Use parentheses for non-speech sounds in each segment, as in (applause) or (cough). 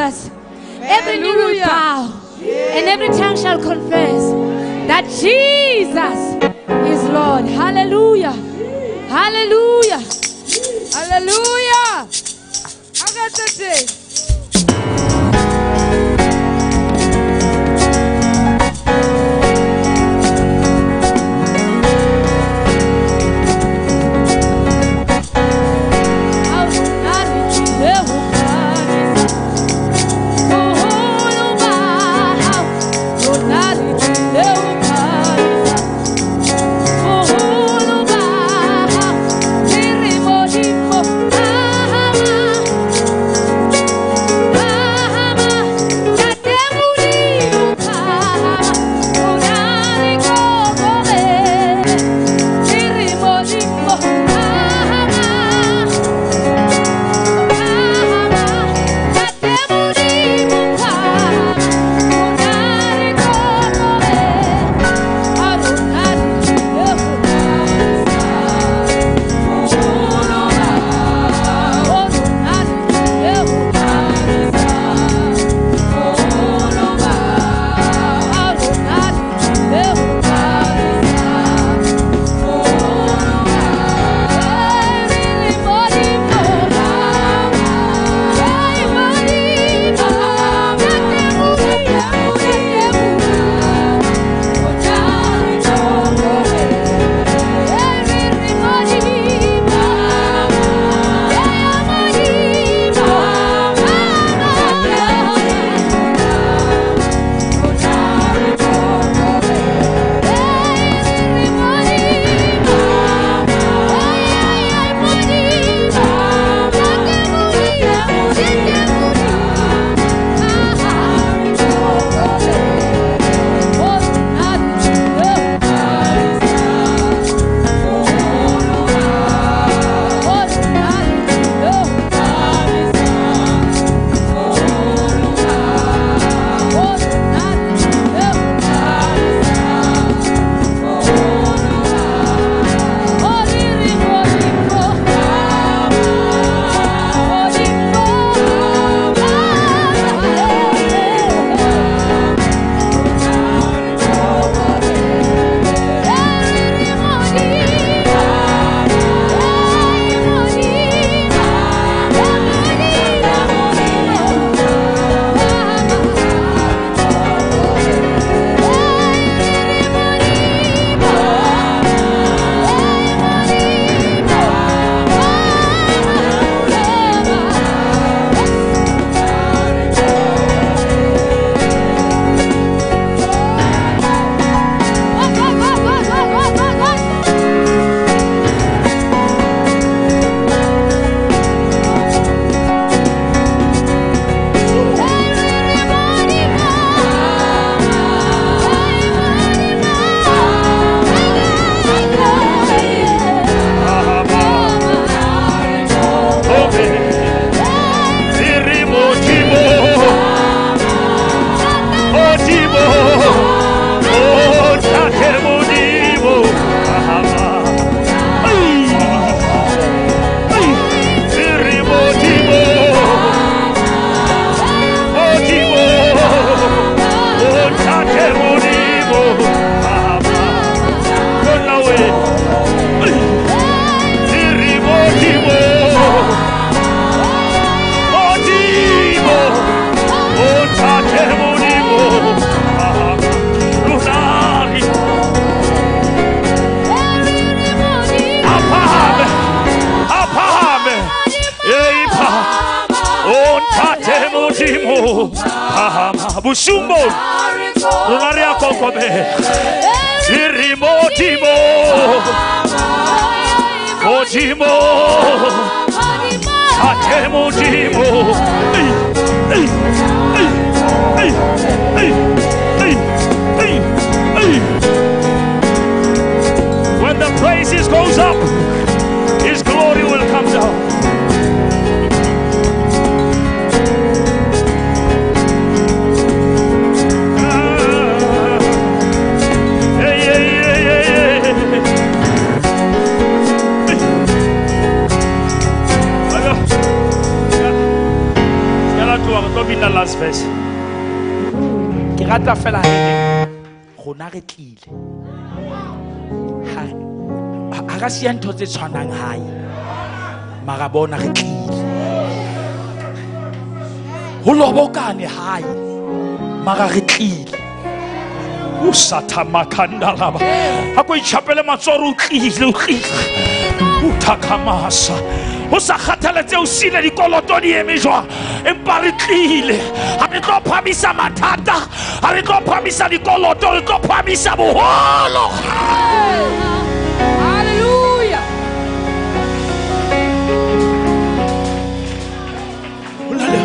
Jesus, every knee will bow and every tongue shall confess that Jesus is Lord. Hallelujah. Hallelujah. Hallelujah. Agatete. bushumbo rata fela rona re tlile. Ha ka siya ntho tse tshwanang hae. Mara bona re tlile. Ho lobokane hae. Mara re tlile. Usathamakandalaba ako itšhapele matswaro o tlile o tlile. O thakamasa o sa kgathaletse o sile dikoloto di eme jwang? Empa re tlile. Ga re tlo phamisa mathata ga re tlo phamisa dikoloto re tlo phamisa boholo. Hallelujah. ho na le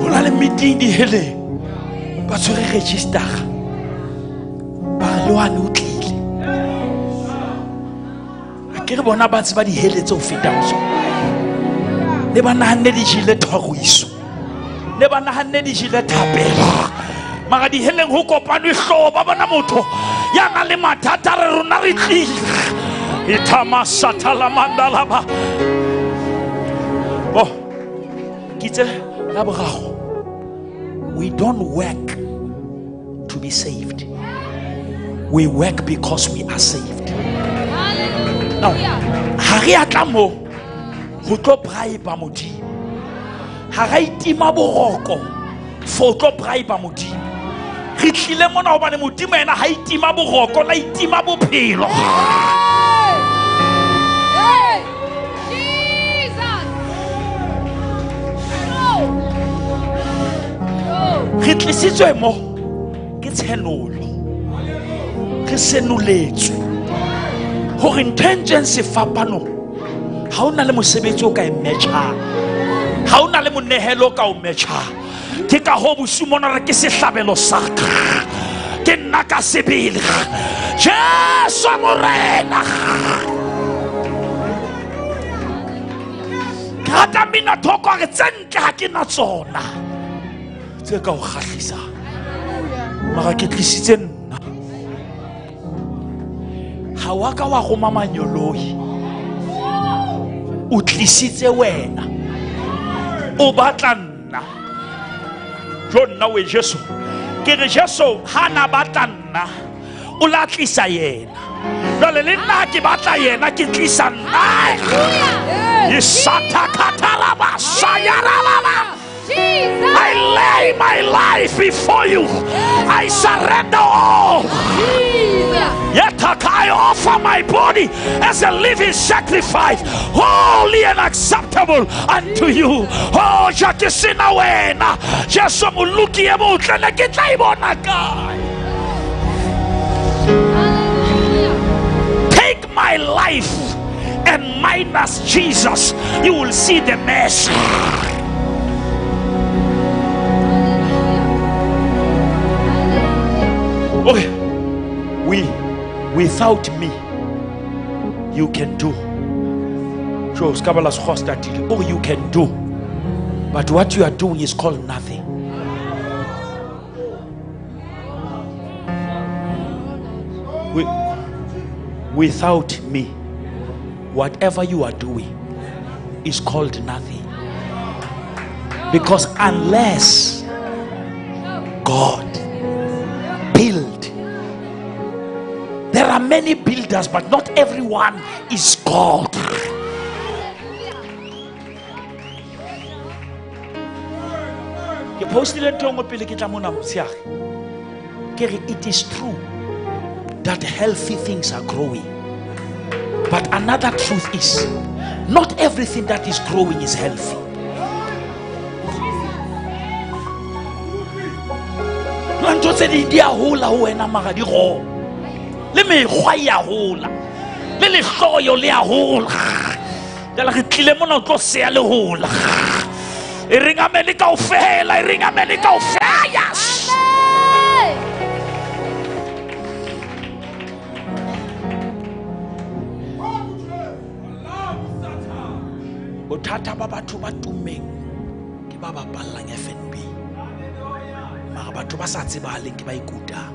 ho na le meeting diheleng ba tshwere registera ba re le wane o tlile. A ke re bona ba tseba dihele tse ho feta ho tsona. Ne ba nahanne di jele thwariso ne ba nahanne di jele thapelo mara diheleng ho kopanwe hlooho ba bona motho ya na le mathata re rona re tlile. Ithamasathalamadalaba Oh, kitse la boraro. We don't work to be saved. We work because we are saved. Now ha re a tla mo go tlo bribe modimo. Ha ra itima boroko for tlo bribe modimo re tlile mona gobane modimo ena ga itima boroko la itima bophelo. Re tlisitswe mo ke tshenolo. Re senoletswe. Gore ntho e ntseng sefapanong ga o na le mosebetsi o ka e metšhang ga o na le monehelo o ka o metšhang ke ka go bosimona re ke setlhabelo saka ke nna ka sebele jesu morena ke rata mmina thoko re tse ntle ga ke na tsona tse ka o kgatlhisang mara ke tlisitse nna ga wa ka wa goma manyoloi o tlisitse wena. O batla nna we jesu ke re jesu ga na batla nna o la tlisa yena. Jale le nna ke batla yena ke tlisa nna. Isatakhatarabasayarababa Jesus! I lay my life before you. I surrender all. Jesus! Yet I offer my body as a living sacrifice, holy and acceptable unto you. Oh, jake sena wena. Jesu moluki e motle ne ke tla e bona kae. Take my life and minus Jesus, you will see the mess. Oh, okay. We, without me, you can do. Oh, you can do. But what you are doing is called nothing. We, without me, whatever you are doing is called nothing. Because unless God There are many builders, but not everyone is God. it is true that healthy things are growing. But another truth is not everything that is growing is healthy. La ntho tse ding di a hola ho wena mara di gona le mekgwa e a hola le lehloyo le a hola. Jala re tlile mona o tlo seya le hola. E ringamele kaofela e ringamele kaofela yes. Bothata ba batho ba tummeng ke ba bapallang fnb mara batho ba sa tsebagaleng ke ba ikutang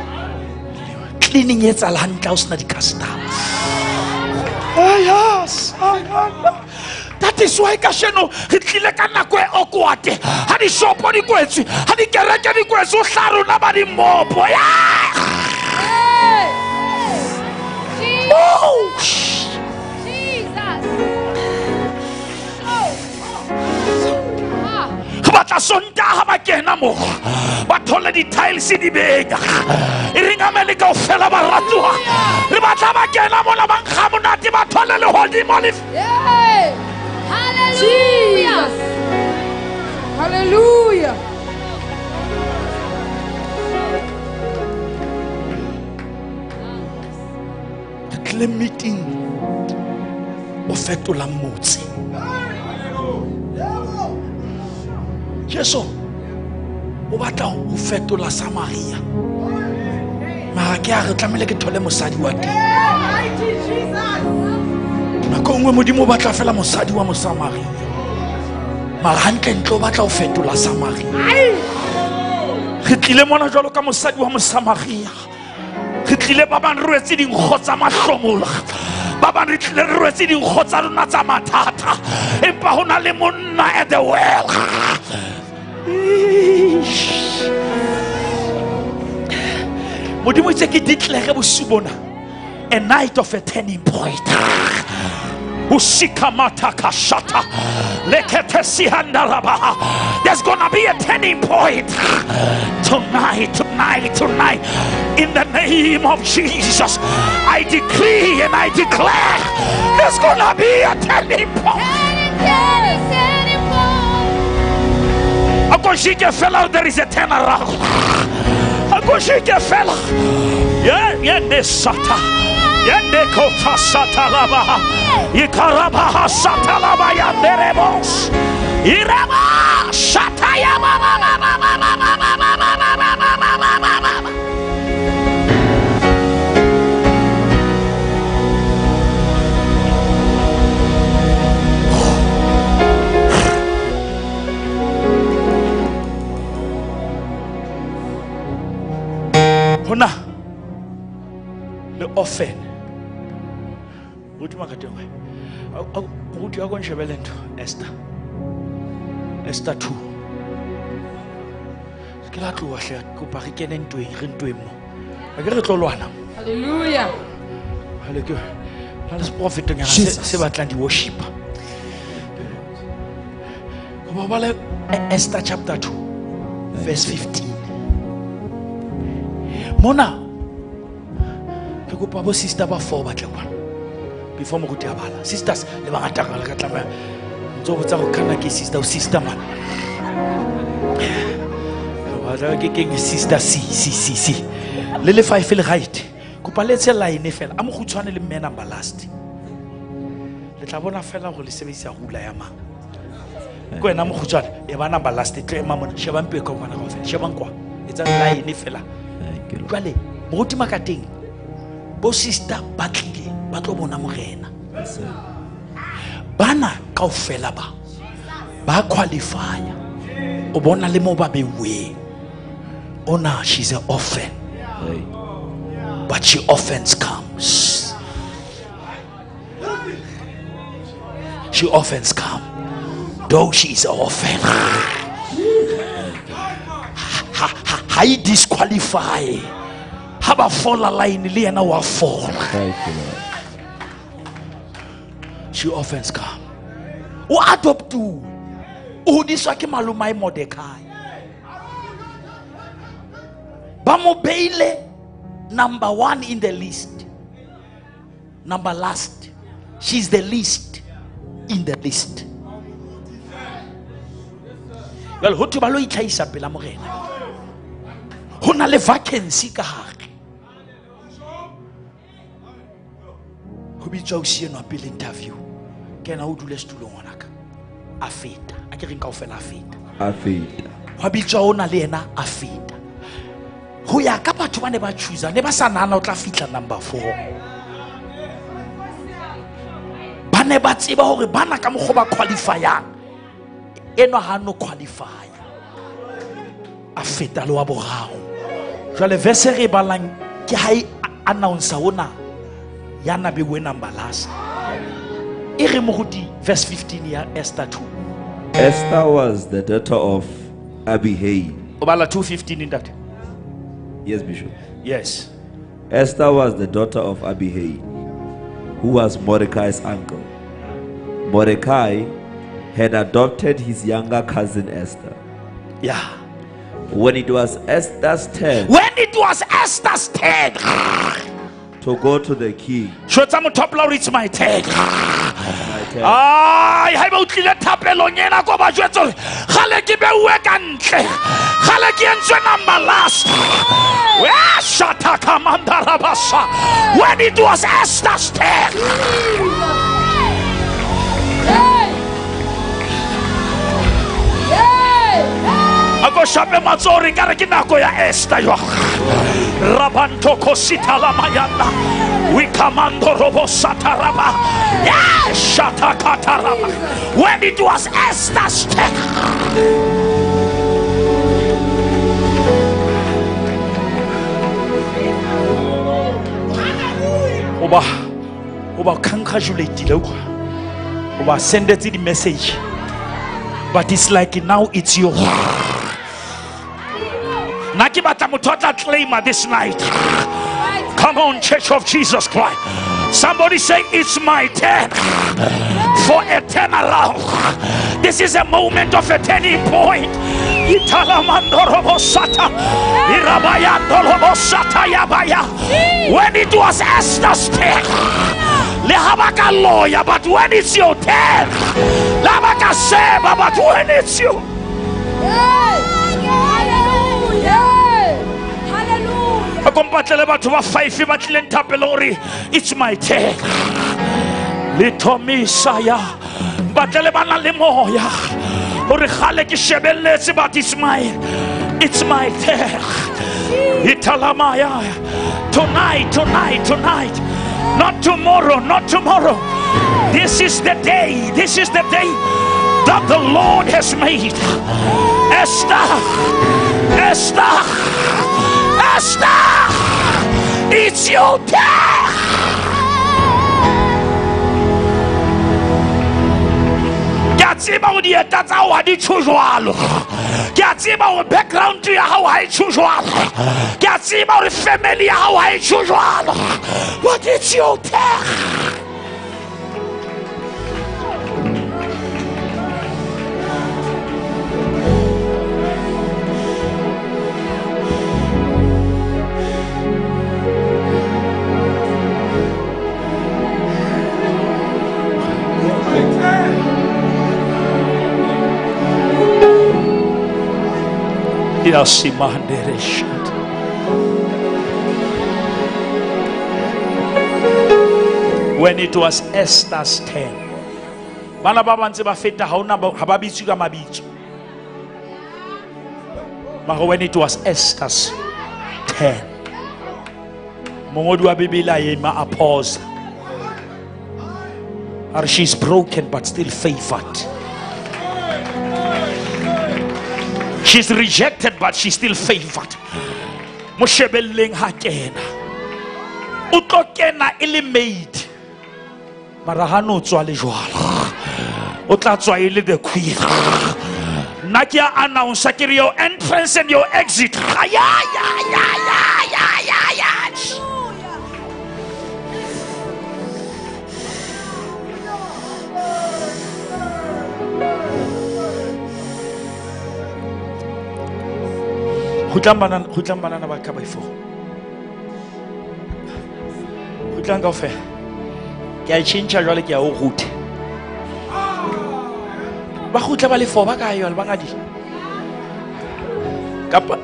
cleaning e etsala gantle o sena di-customer that is why kasheno re tlile ka nako e okwate. Ga dishopo di kwetswe ga dikereke di kwetswe o tla rona ba dimmopo tlasontaga ba kena mo ba thole dithaelese di benya e ringamele kao fela ba re batla ba mola bankga monate ba thole legodimo lefe Hallelujah. The clay meeting. Of fetolang motse. jeso o batla go fetola samaria. Mara ke a re tlamehile ke thole mosadi wa teng. Nako nngwe modimo o batla fela mosadi wa mosamaria mara gantlentle o batla go fetola samaria. Re tlile mona jalo ka mosadi wa mosamaria re tlile ba bang rwetse dinkgo tsa mahlomola ba bang re tlile dinkgo tsa rona tsa mathata empa go na le monna at the well. Modimo itse ke ditlege bosubona a night of a turning point. There's gonna be a turning point tonight, tonight, tonight. In the name of Jesus, I decree and I declare there's gonna be a turning point. Akoshike fella, there is a turnaround. Akoshike fella, Yeah, yeah, this sata. Yendeko Satalaba Ikarabaha Satalaba Yanderebos. Iraba Shatayama the orphan ko nshebele ntho esther. Esther two. Ke la tloa hle kopa re kene ntweng re ntweng mo. A ke re tlo lwana ke na le se batlang di-worship. Kopa o bale esther chapter 2 verse 15 mona ke kopa bo sister ba four batle kwana before moruti a bala. Sisters le bangata ka le ka tlamaya ntse o botsa go kana ke sister o sister man. Ke keng sister c c c c? Le le five le right. Kopa line fela. A mogutshwane le mme number last. Le tla bona fela gore le sebedisa rula ya mang. Ke wena mogutshwane e ba number last e tlo ema mona. Shebang peo ka kwana kao fela. Shebang kwa. E tsa line fela. Jwale moruti makateng bo sister ba tlile ba tlo bona morena bana kaofela ba ba qualifya o bona le mo ba beuweng ona she's an orphan but she often comes. She often come though she is an orphan. Ha e disqualify. Ha ba fola line le yena wa fola. She often come. O adopt o hodiswa ke malomai Mordecai. Ba mo number one in the list. Number last. She's the least in the list. Well, ho thwe ba lo itlhaisa pela morena. Ho na le vacancy ka hare. Ho bitswa ausi enwa pele interview. Ke yena o dule setulong ngwanaka. A feta. A ke reng kaofela a feta. a feta. Wa bitswa o na le ena a feta. Go ya ka batho ba ne ba choose ne ba sa nana o tla fitlha number four. Ba ne ba tseba gore bana ka mokgwa ba qualifyang. Eno ga no qualifya. A feta le wa boraro. Jale verse re e balang ke ga e announcer ona ya na we number last verse 15 ya Esther 2 Esther was the daughter of Abihail. o bala 215 in that Yes, Bishop. yes Esther was the daughter of Abihail, who was Mordecai's uncle. Mordecai had adopted his younger cousin Esther. yeah When it was Esther's turn when it was Esther's turn to go to the king, so tsa mothopela gore it's my turn, ai ha ebe o tlile thapelong ena ko ba jwetse gore gale ke beuwe ka ntle. Gale ke entswe number last shatakamadarabasa when it was Esther's turn. A ko shape matsogo re ka re ke nako ya ester jwa rabantokositalamayanda wikamando robosataraba shatakataraba when it was Esther's turn. Oba oba congratulated oba sendetse di-message. But it's like now it's your nna ke batla motho a tla claima this night come on church of jesus christ. Somebody say it's my turn for a turnaround this is a moment of a turning point. When it was esther's turn le ha ba lawyer but when it's your turn la ba but when it's you kompatlele batho ba five ba tlileng thapelo gore it's my turn. Le thomisaya batlele ba na le moya gore gale ke shebeletse but it's my it's my turn. Italamaya tonight tonight tonight not tomorrow not tomorrow. This is the day this is the day that the lord has made. Esther esther esther it's your a tseba go dieta tsa go di tsho ke a tseba gore background ya gago ga e tsho ke a tseba gore family ya gago ga e tsho but it's your turn When it was Esther's turn. Bana ba bantse ba feta ha ona ha ba bitswe ka mabitso. When it was Esther's turn. Mongodi wa Bibele a ema a pause. Or she's broken but still favored. She's rejected, but she's still favored. Mo shebelleng ha kena. O tlo kena. Mara ha no tswa le jwala. O tla tswa e le the queen. Nna announce your entrance and your exit. Ya Khutlang banana ba ka by four. Khutlang kaofela. Ke a tšhentšha jwale ke a o rute. Ba khutla ba le four ba kae jwale ba ngadile. Kapa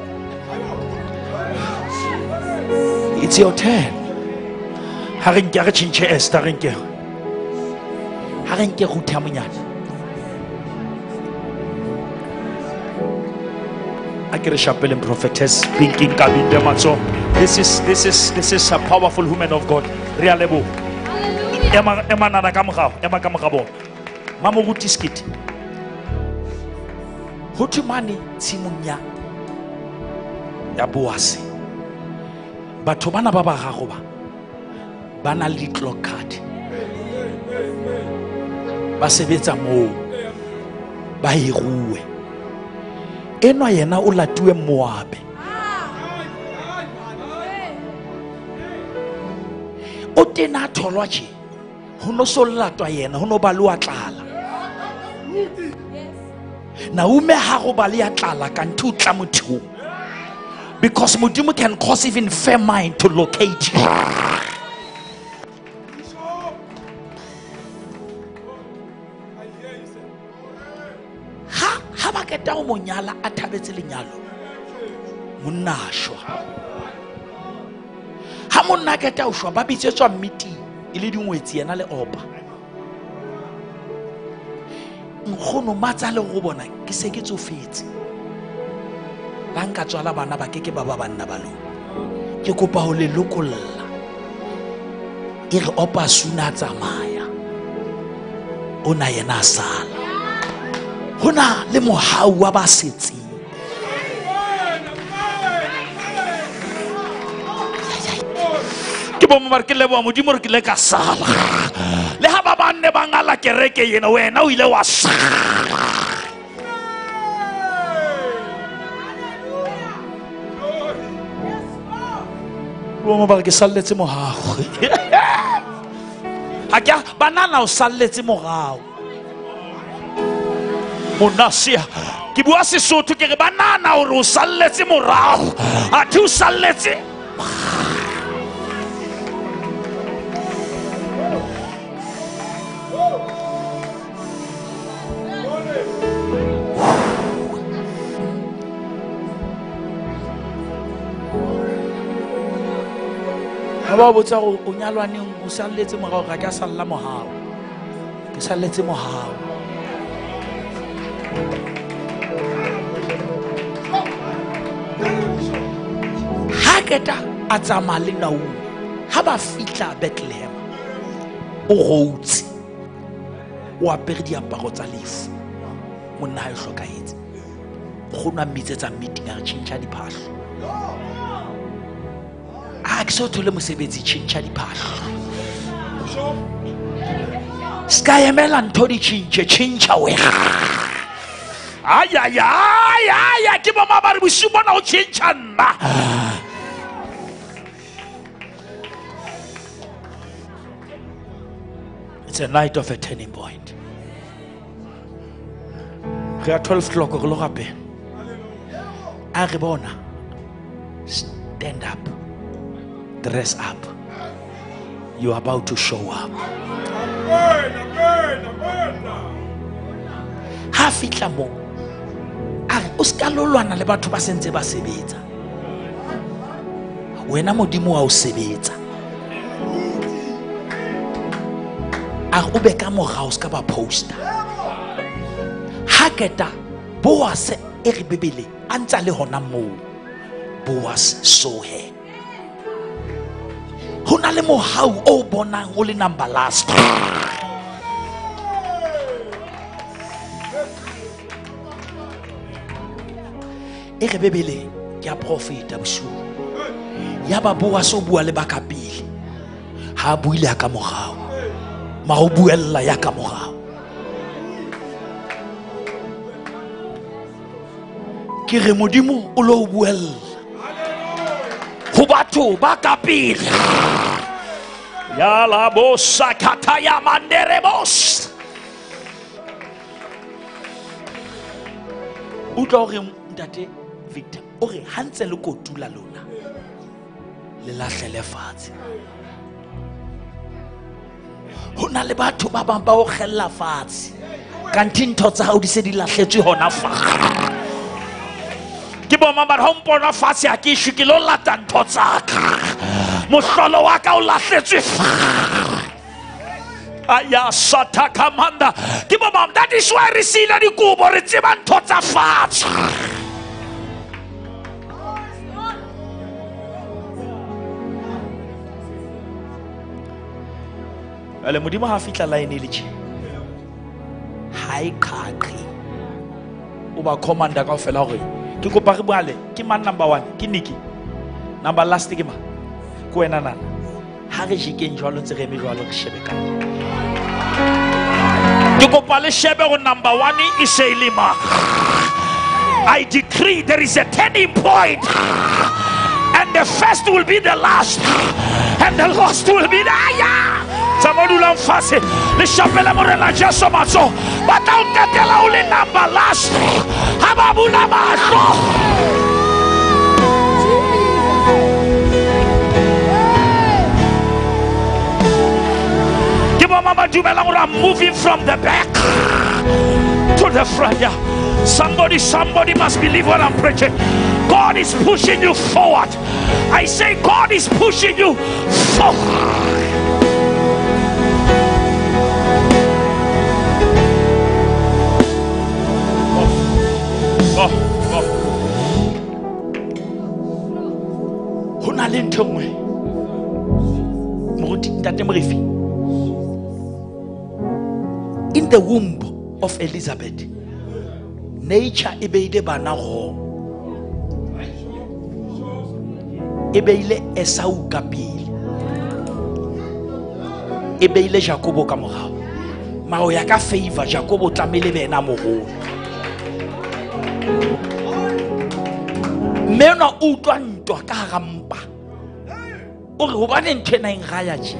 It's your turn. Ha re nke re tšhentšhe Esther re nke. Ha re nke rute ya monyane. A ke re shapeleng prophetess pinking kabinde matso. This is this is this is a powerful woman of god. Re a leboga ema ema nana ka morago ema ka mogabo ma mo ruti skit go thwe mane tshimong ya ya boase. Batho bana ba ba gago ba ba na le di-clock card. Ba sebetsa moo ba e rue enwa yena o latiwe moabe. O tena a tholwa je go no so latwa yena go no ba le wa tlala. Naume go ba le ya tlala o tla motheong because modimo can cause even famine to locate you keta go monyala a thabetse lenyalo. Monna a šwa ha monna a keta go šwa ba bitsetswa mmeting e le dingwetsi yena le opa. Nkgono matsa le go bona ke se ke tsofetse. La nka tswala bana ba ke ke ba ba banna ba ke kopa go e re opa suna a tsamaya. O na yena a sala go le mohau wa ba setseng ke bomo bare ke leboa modimo re ka sala. Le ga ba banne ba ngala kereke yena wena o ile wa sala. Bomo bare ke salletse morago ga (laughs) banana o salletse morago monasia ke bua sesotho ke re banana ore o salletse morago ate o salletse ga ba botsa gore o nyalwaneng o salletse morago ga ke a salla mogao ke salletse mogao ha keta a tsamaya le naung ha ba fitlha bethlehem. O routse o apere diaparo tsa lefu. Monna ha e hlokahetse. Go nwa mmitsetsa meeting a re tšhentšha diphahlo. A ke so thole mosebetsi tšhentšha diphahlo. Se ka emela ntho di tšhintšhe tšhentšha wega ayayaya ke boma ba re bosiu bona go tšhentšha nna it's a night of a turning point. Re ya 12 clock re lo gape. A re bona. Stand up. Dress up. You're about to show up. Ha fitla mo a re o ska lo lwana le batho ba sentse ba sebetsa. Wena modimo wa o sebetsa. A re o be ka morao se ka ba poster. Ha keta boas e re bebele a ntsa le hona moo. Boas sohe. Ho na le mohau o bonang o le number last e re bebele ke a profeta bosiu ya ba boa se o bua le pele ha buile ya ka ma o buella ya ka morao. Ke re modimo o lo buella. Ho batho ba ya la bosa ya victor o re ha ntse le kotula lona le lahlele fatshe. Ho na le batho ba bang ba o kgella fatshe. Kanthi ntho tsa hao di se di lahletswe hona fa. Ke boma bare ha mpona fatshe ha ke ke lata ntho tsaka wa ka o lahletswe fa. Aya sata kamanda. Ke bomam that is why re siile dikobo re tseba ntho tsa fatshe ale modimo ga fitlha line le tše ga e kgaqe o ba commanda ka go fela gore ke kopa re boale ke man number one? Ke niki? Number last ke ma ke wena nana? Ga re jekeng jalo ntse re eme jalo re shebe ka ke kopa le shebe go number one e se e le ma I decree there is a turning point, and the first will be the last, and the last will be the higher. Tsamadula mfase le shapela morena Jesu matso ba tla o tetela o le number last ha ba bula mahlo ke bo mama dumela gore I'm moving from the back to the front. Yeah. somebody somebody must believe what I'm preaching. God is pushing you forward. I say God is pushing you forward na le ntho nngwe. Moruti ntate morefi. In the womb of elizabeth nature e beile bana go e beile esau ka pele. E beile jakobo ka morago mao ya ka favor jakobo o tlamehile bena mogolo mme enwa o utlwa ntwa ka gara mpa o re gobane ntho ena eng ga ya je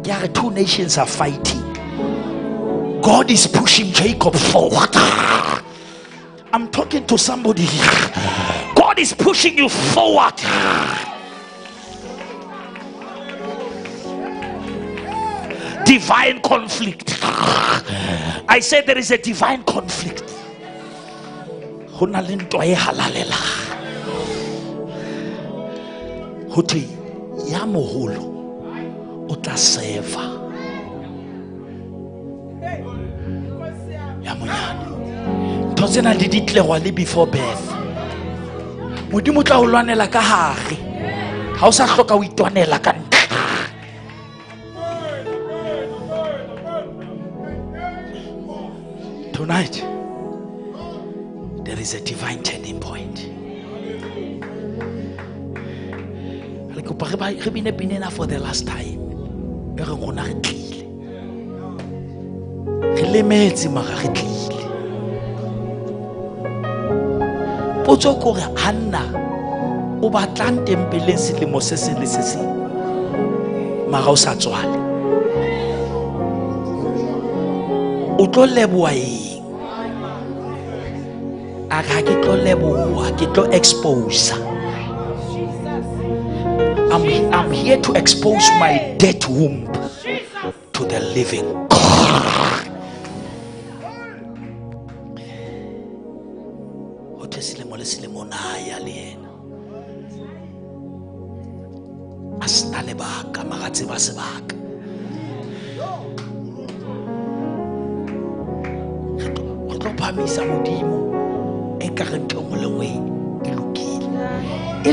ke a re two nations are fighting God is pushing Jacob forward. I'm talking to somebody. God is pushing you forward. Divine conflict. I said there is a divine conflict. Ho ya moholo o tla seva. ya monyane ntho tsena di ditlegwa le before birth. Modimo tla o lwanela ka gage ga o sa tlhoka o itwanela ka ntle. Tonight there is a divine turning point kopare ba re bine bine ribinebinena for the last time. E re rona re tlile. Re lemetse mara re tlile. Potso kore hanna o batlang tempeleng selemo se seng le se seng mara o sa tswale. O tlo leboa eng? A ga ke tlo leboa ke tlo exposa I'm, I'm here to expose my dead womb to the living go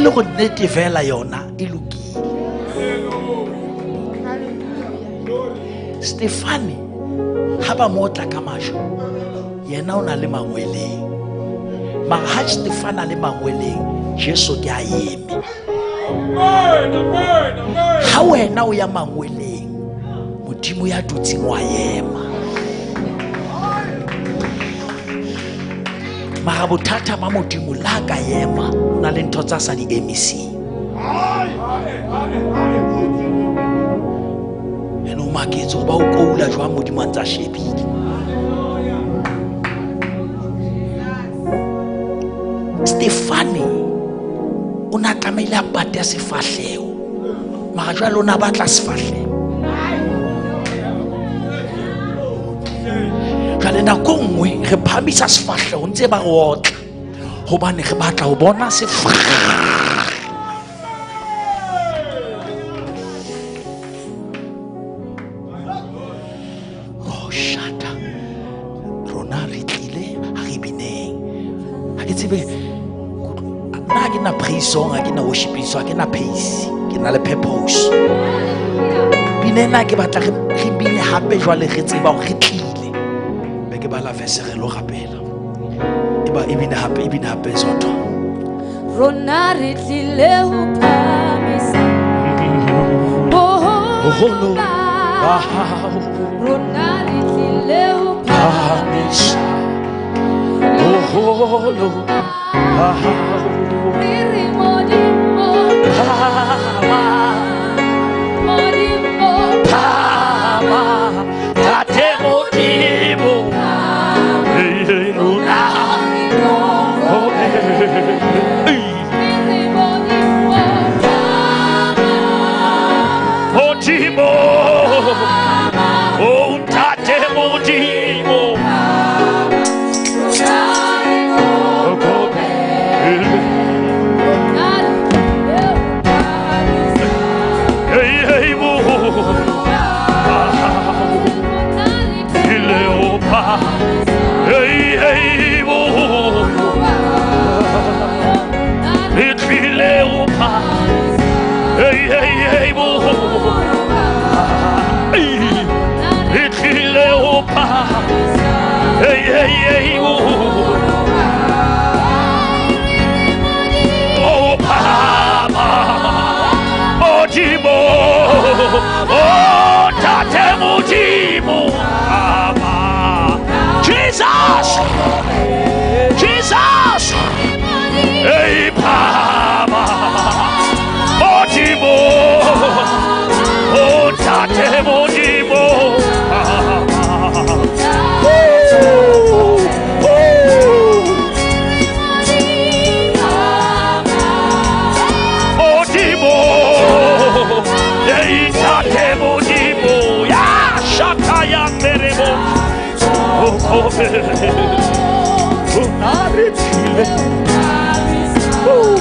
le go nnete fela yona e lokile. Stefane ga ba motla ka mašo yena o na le mangweleng. Mara stefane a le mangweleng jesu ke a eme. Ga wena o ya mangweleng modimo ya dutseng wa ema mara bothata ba modimo la ka ema o na le ntho tsa sa di emiseng ene o maketse go ba o koula jwang modimo a ntse a shebile. Stefane o ne a tlamehile a pate ya sefahlego mara jwale o ne a batla sefahlego re nako nngwe re phamisa sefahleho. Ntse ba re otla gobane re batla go bona sefa roshata oh, rona na worshiping so ga ke na pace ke na le purpose. Binena ke batla re bine gape jwale re tseba gore re tlile. la verse re lo rapela eba ebine hape ebine hape zoto rona re tlile ba rona re tlile ba de boa. Oh, Abre Chile. Uh.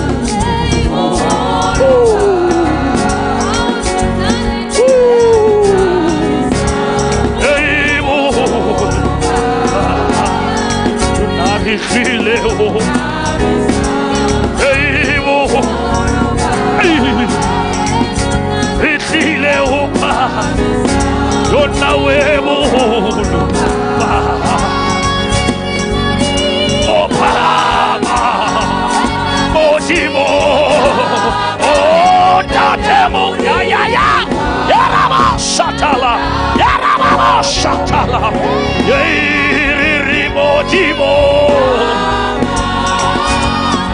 Uh. Chile, Chile, Chile, Chile, Chile, Chile, Mashatala. Mojimo.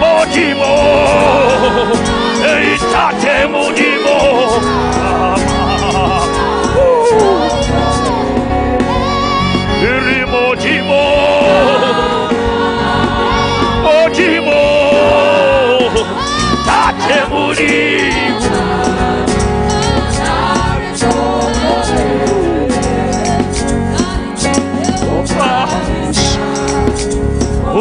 Mojimo. Eitate Mojimo. Mojimo. Mojimo. Tate Mojimo.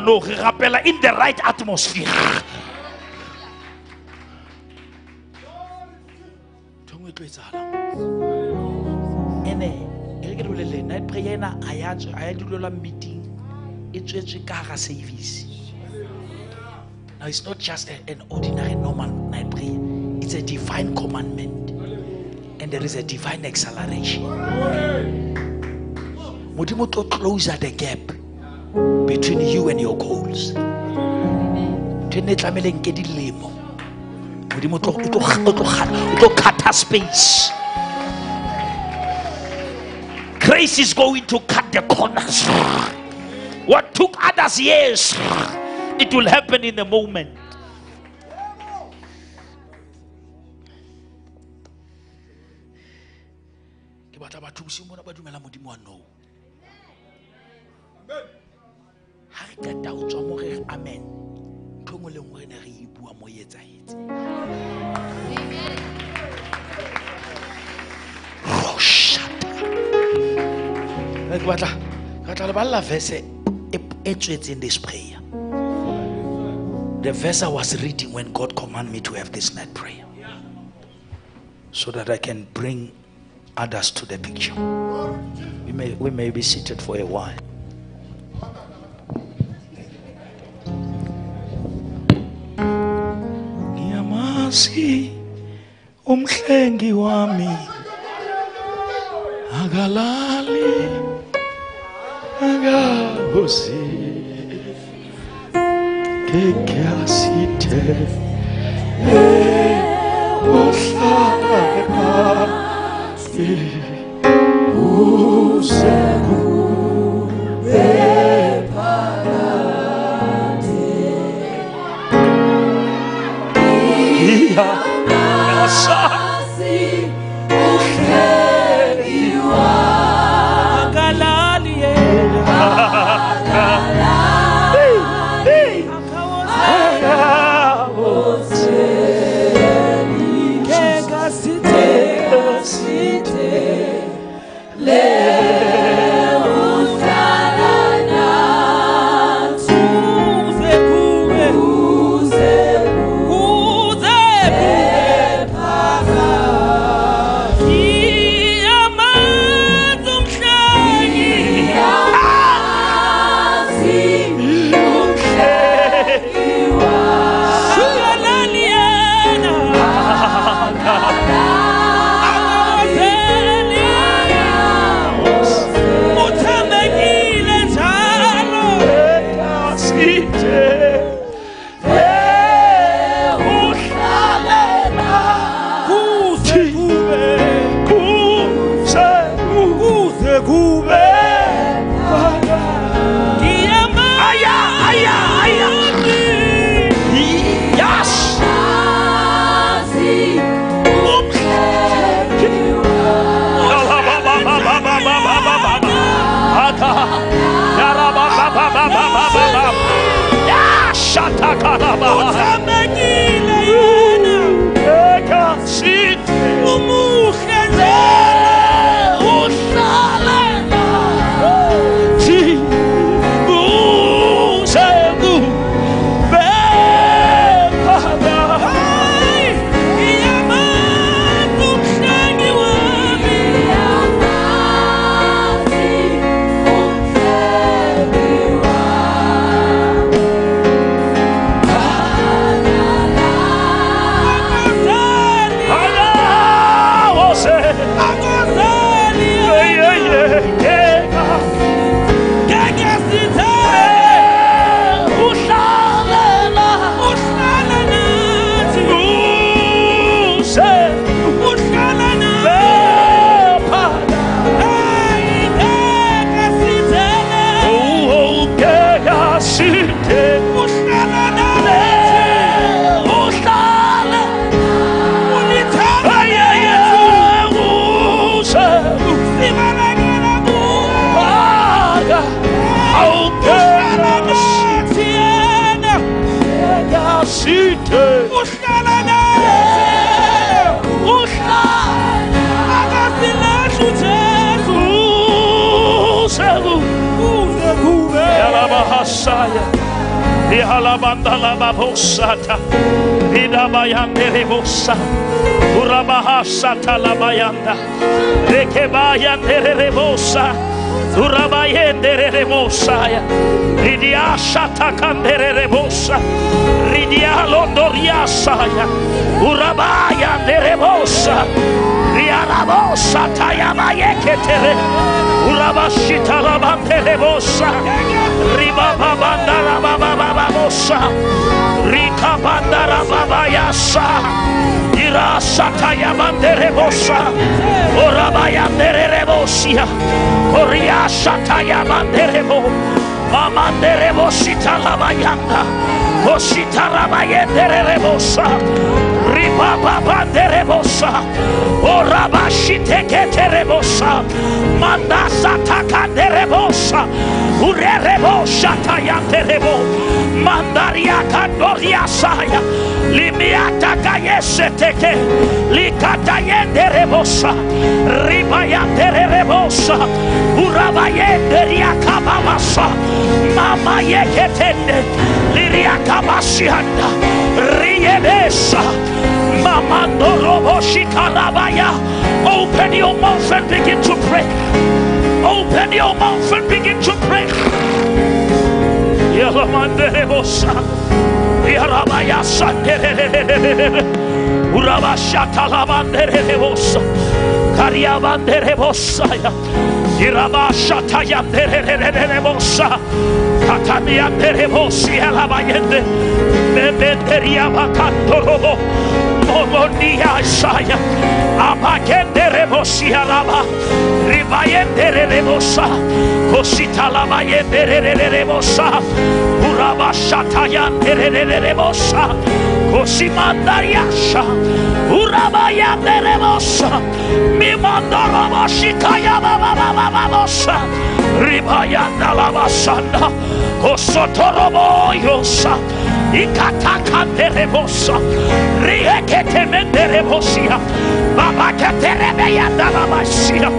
no re in the right atmosphere. Ntho engwe tlo etsahalang ene e re ke le bolelle night prayer ena a ya tswe dulelwa meeting e tswetswe ka hara service. Now it's not just a- an ordinary normal night prayer. It's a divine commandment. And there is a divine acceleration. Modimo tlo closer the gap between you and your goals. Ntho ne e tlameile nke dilemo. Modimo o tlo- cutter space. Grace is going to cut the corners. What took others years it will happen in a moment. Ke batla batho mona ba dumela modimo wa ha re qeta ho tswa mo re re amen. Ntho engwe le nngwe re ne re e bua mo e etsahetse ke batla ke batla le balla verse e tswetseng this prayer. The verse i was reading when god commanded me to have this night prayer. So that i can bring others to the picture. We may we may be seated for a while phansi umhlengi wami. Akalali. Akahosi kekhasithe ohlala phansi usekhona Aleluia. Ela sai. Ihalabanda Lababosata. Idabayande Bosa. Urabahasata Labayanda. Rekebayande Rebosa. Urabayende Rebosaya. Ridiashata Kandere Rebosa. Ridialondoriasaya. Urabayande Rebosa. Rialabosa Tayabayeketere. Urabashita Labande Rebosa. Ribababanda Rababababosa. Rikabanda Rababayasa. Irasata Yabandere Bosa. Orabayandere Rebosia. Oriasata Yabandere Bo. Mamandere Bosita Labayanda. Bosita Rabayendere Rebosa. Ribababandere Bosa. Orabashite Ketere Bosa. Mandasa Takandere Bosa. Urere Bosa Tayandere Bo. Mandaria Kandoria Saya. Limiata Kayese Teke. Likatayendere Bosa. Ribayandere Rebosa. Urabayenderia Kababasa. Mama Yeketende. Liria Kabasianda. Riebesa. Mamando Roboshi Karabaya. Open your mouth and begin to pray. Open your mouth and begin to pray. Yaramandere bossa. Yarabaya sanderere. Urabasha talamandere bossa. Kariyamandere bossa ya. Yirabasha tayamderere bossa. Katamiyandere bossi yalabayende. Mebendere yamakandorobo. Omonia saya. Apakende rebosia lava. Ribayende rebosa. Cosita lava yende rebosa. Urabashata yande rebosa. Cosimandaryasha. Urabayande rebosa. Mimandorobashita yabababababosa. Ribayanda lavasanda. Cosotoroboyosa. Cosotoroboyosa. Ikatakandere Bosa. Riekete Mendere Bosia. Baba Katerebe Yanda Labasia.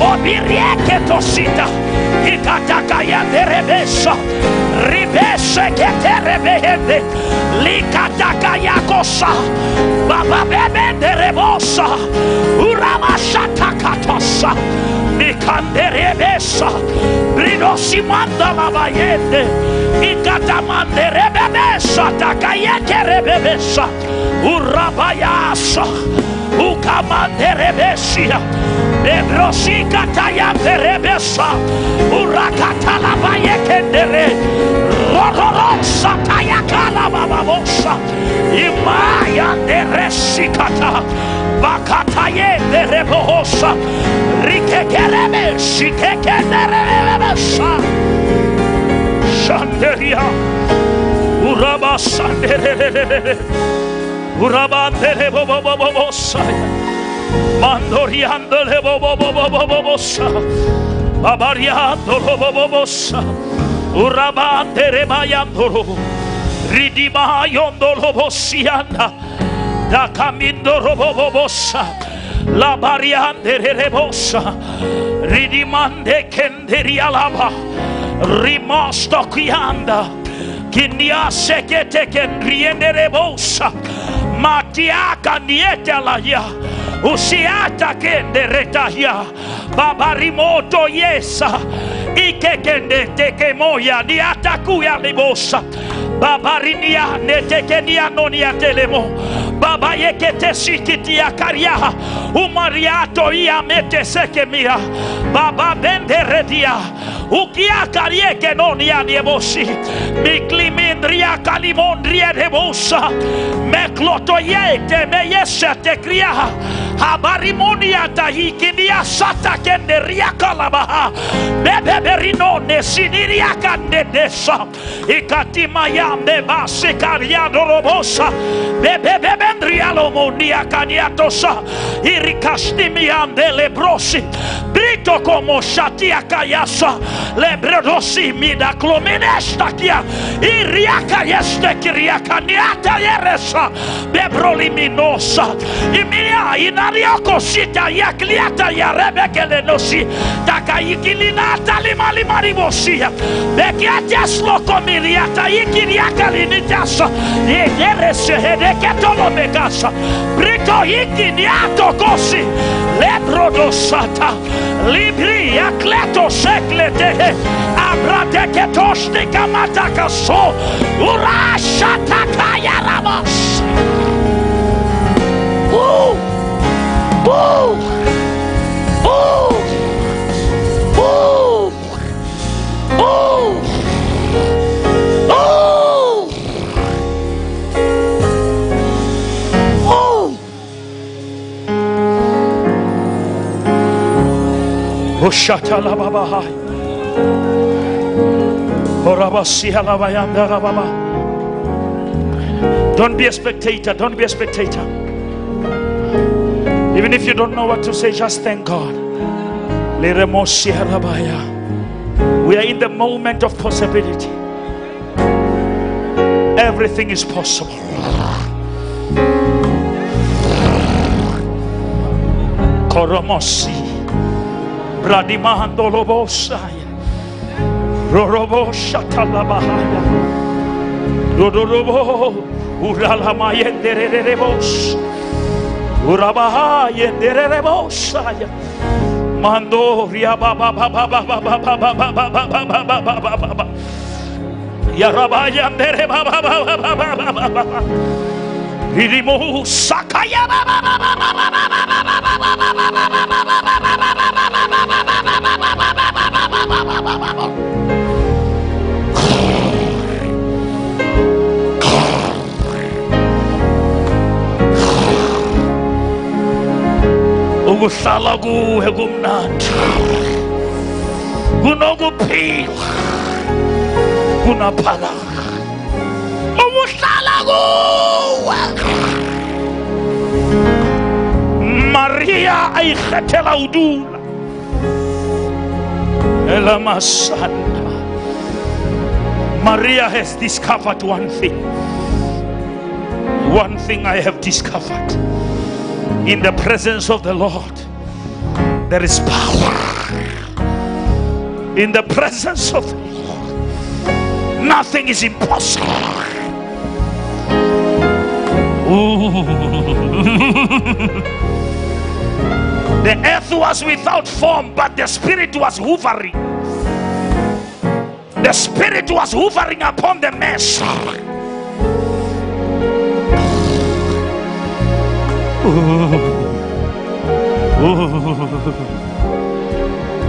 Obirieke Tosita. Ikatakayandere Besa. Ribese Nikanderebesa. Brinosimanda Labayende. Ikatamanderebebesa. Takayeterebebesa. Urabayasa. Ukamanderebesia. Bebrosika tayanderebesa. Urakatalabayekendere. Rororosa tayakalabababosa. Imayanderesikata. Bakatayenderebohosa. Rikekerebe. Shanderia. Urabasandere. Urabandere bobo bobo bosa. Mandoriandole bobo bobo bobo bosa. Babariando bobo bobo bosa. Urabandere. Ridima yondolo bosianda. Da camindo robo bobo bosa. La bariandere rebosa. Ridimande kenderia laba. Rimosto quianda. Kinia sekete kendriende rebosa. Matiaka niete la ya. Usiata kende retaya. Baba rimoto yesa. Ike kende teke moya ni atakuya libosa. Baba rinia ne teke nia nonia telemo. Baba yekete sikiti ya karia. Umariato ia mete seke mia. Baba bende redia. Ukia karieke nonia niebosi. Miklimindria kalimondria debosa. Mekloto yete me yese te kria. Habarimonia tahikinia sata kende riaka labaha. Bebe ande base cariando robosa bebe bebendria lomonia caniatosa iricastimi ande lebrosi brito como shatia cayasa lebrodosi mida clomenesta kia iriaca este kiriacaniata yeresa bebroliminosa imiria inarioko sita yakliata yarebekelelosi takayikilinata limalimarimosia bekiatiaslokomiria tayikiri diakalinitas yegerese hedeketolomekas briko hiki diatokosi lebrodosata libri akletosheklete abrateketoshnikamatakas urashatakayaramos Boo! Boo! Don't be a spectator. Don't be a spectator. Even if you don't know what to say, just thank God. We are in the moment of possibility. Everything is possible. Koromosi. Bradimando lobosaya. Rorobo shatalabahaya. Rororobo. Uralamayendererebos. Urabaha yendererebosaya. Mandoria ukuhlala kuwe kumnandi kunokuphila. Kunaphakade kuwe. Maria ayikgethela ho dula elamasanda maria has discovered one thing. One thing i have discovered. In the presence of the Lord, there is power. In the presence of the Lord, nothing is impossible. (laughs) The earth was without form, but the spirit was hovering. The spirit was hovering upon the mess.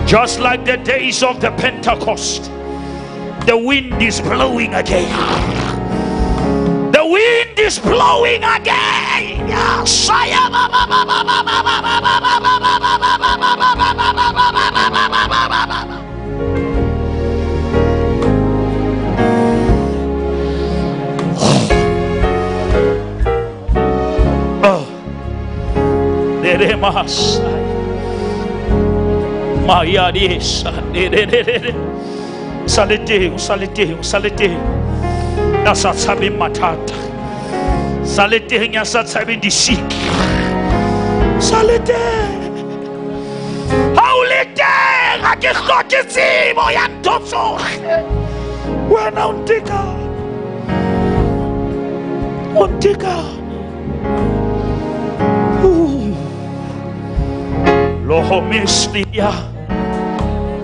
Just like the days of the Pentecost, the wind is blowing again. The wind is blowing again. Deremas. Saleteio, saleteio, saleteio a sa tshabeng mathata sa le teng ya sa tshabeng disiki sa le teng ha o le teng ga ke hloke tsebo ya. Ntho tsohle wena o nteka o nteka Loho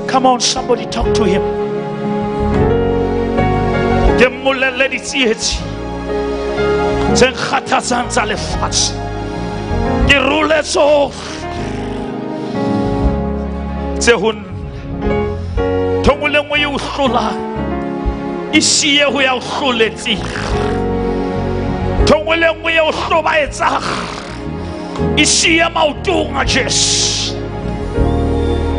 Come on, somebody talk to him. Demolele ditsietsi tse nkgathatsang tsa lefatshe. Ke role tse ho nna. Le nngwe e o hlolang e siye ho ya o hloletseng. Thongo le nngwe e o hlobaetsang a jesu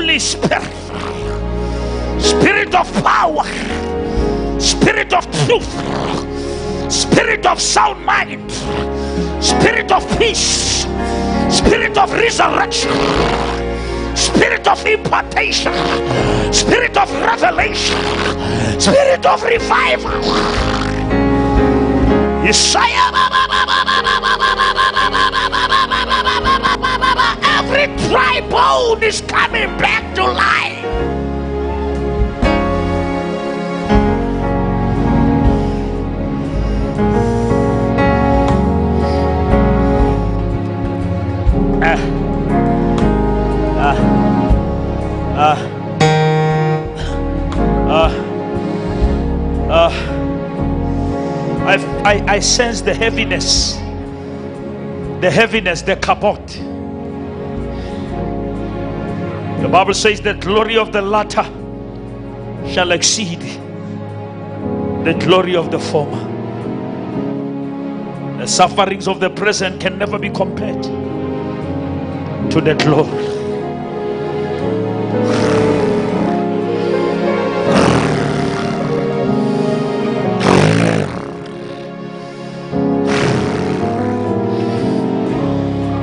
Holy Spirit. Spirit of power. Spirit of truth. Spirit of sound mind. Spirit of peace. Spirit of resurrection. Spirit of impartation. Spirit of revelation. Spirit of revival. Isaiah. Every dry bone is coming back to life. I, I sense the heaviness, the heaviness, the kapot. Bible says the glory of the latter shall exceed the glory of the former. The sufferings of the present can never be compared to the glory.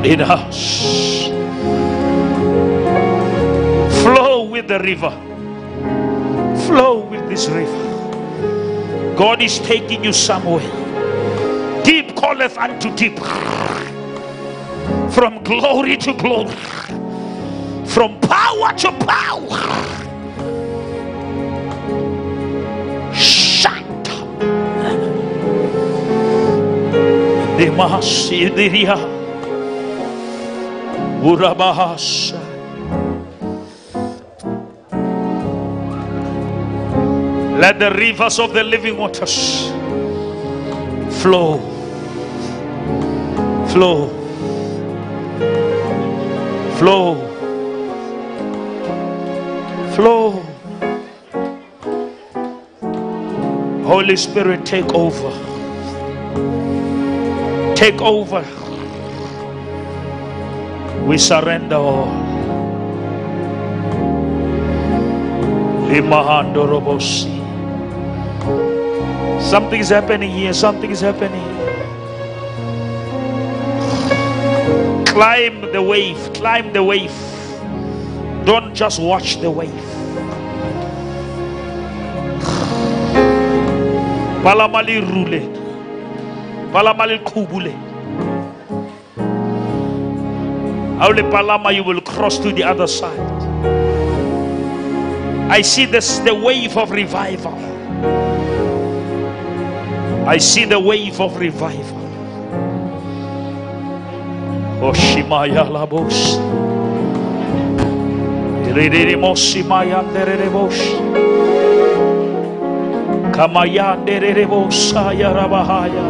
In us, with the river, flow with this river. God is taking you somewhere. Deep calleth unto deep from glory to glory, from power to power. Demasidiria. Urabahasa. Let the rivers of the living waters flow, flow, flow, flow. Holy Spirit, take over. Take over. We surrender all. Limahando Robosi. Something is happening here. Something is happening. Climb the wave. Climb the wave. Don't just watch the wave. Palamali rule. Palamali kubule. Aule palama, you will cross to the other side. I see this the wave of revival. I see the wave of revival. Oh, Oshimaya labos. Iririmosimaya ndererebosh. Kamaya nderereboshaya rabahaya.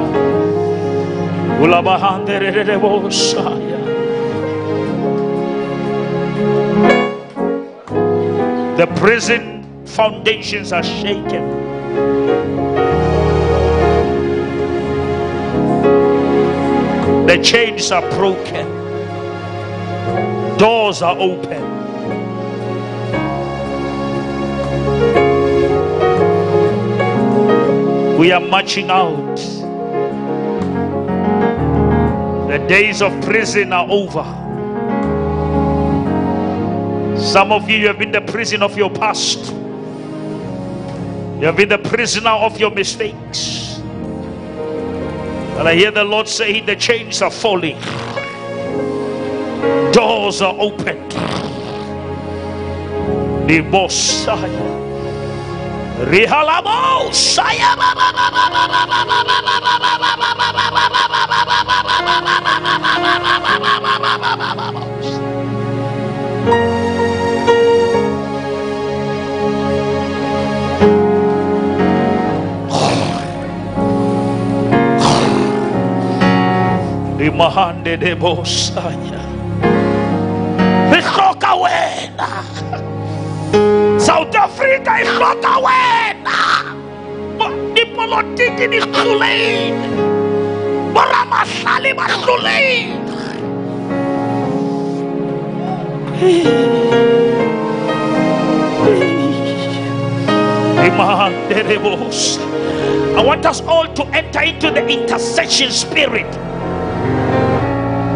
Ulabahan nderereboshaya. The prison foundations are shaken. The chains are broken. Doors are open. We are marching out. The days of prison are over. Some of you, you have been the prison of your past. You have been the prisoner of your mistakes. And I hear the Lord say, The chains are falling, doors are opened. The Limahande de Bosaya. Ihloka wena. South Africa ihloka wena. Dipolitiki dihlulile. Boramahlale bahlulile. Imanderebos. I want us all to enter into the intercession spirit.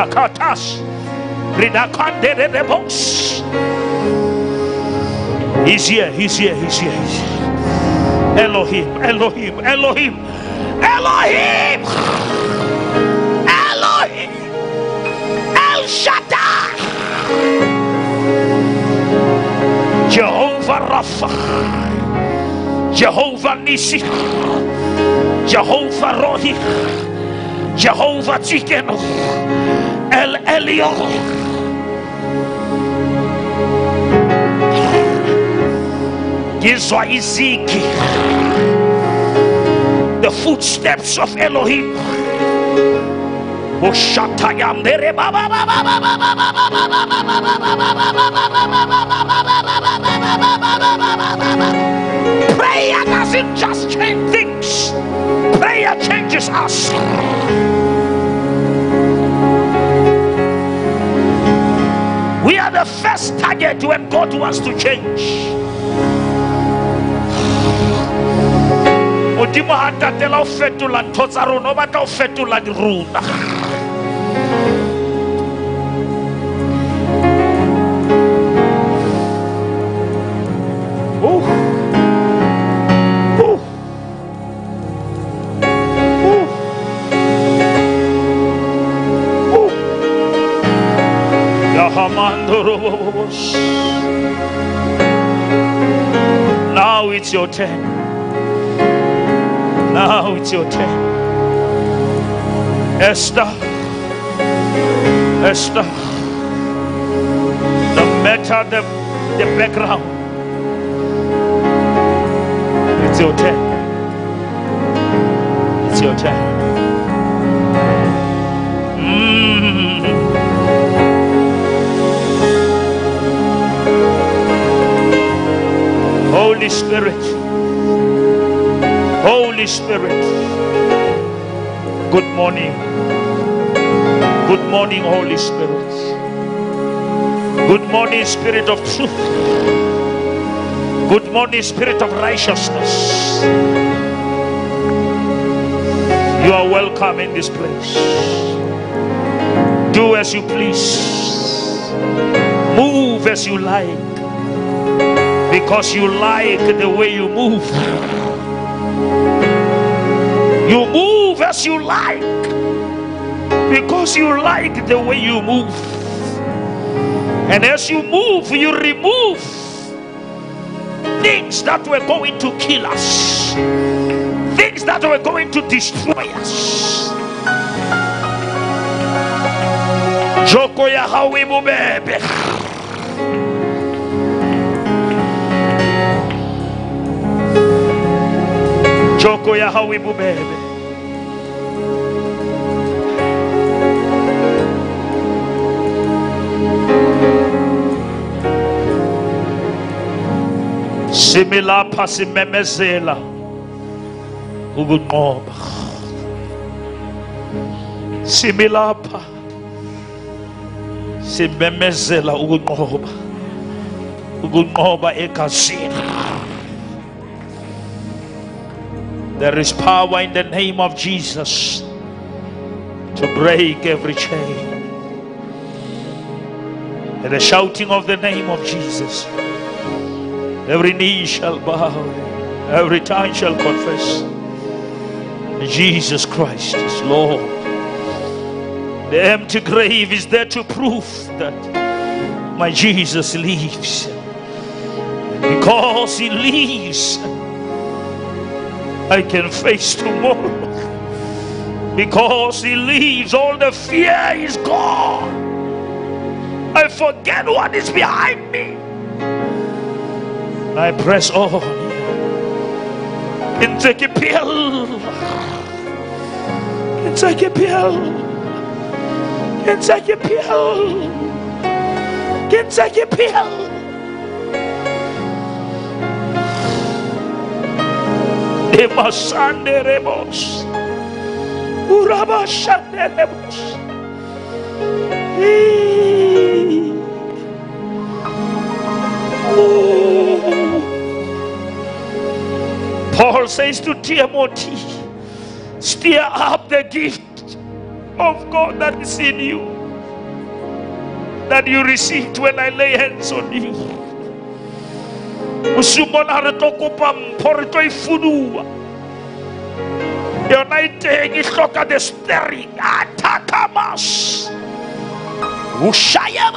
Dakatas. Ridakanderebos. He's here, he's here, he's here, he's here. Elohim, Elohim, Elohim, Elohim, Elohim, El Shaddai, Jehovah Rapha, Jehovah Nisi, Jehovah Rohi, Jehovah Chikeno, El Elyon. ngizwa izigi the footsteps of elohim ba- Prayer doesn't just change things. Prayer changes us. are the first target when God wants to change. Odimo hata tela rona o. Now it's your turn. Now it's your turn. Esther. Esther. the matter the, the background, it's your turn. It's your turn. Holy Spirit. Holy Spirit. Good morning. Good morning, Holy Spirit. Good morning, Spirit of truth. Good morning, Spirit of righteousness. You are welcome in this place. Do as you please, move as you like, because you like the way you move. You move as you like because you like the way you move. And as you move, you remove things that were going to kill us, things that were going to destroy us. Joko ya hawi bubebe. Joko ya hawi bubebe. similapha simemezela ukunqoba. Similapha simemezela ukunqoba. Ukunqoba egazini There is power in the name of Jesus to break every chain. And the shouting of the name of Jesus, every knee shall bow, every tongue shall confess. Jesus Christ is Lord. The empty grave is there to prove that my Jesus lives. Because he lives, I can face tomorrow. Because he leaves, all the fear is gone. I forget what is behind me. I press on and take a pill. And take a pill. And take a pill. And take a pill. Kemasanderebos. Urabashanderebos. Oh. Paul says to Timothy, stir up the gift of God that is in you, that you received when I lay hands on you usibona re tlo kopa mpho re tlo e yona e hloka the atakamas ushaya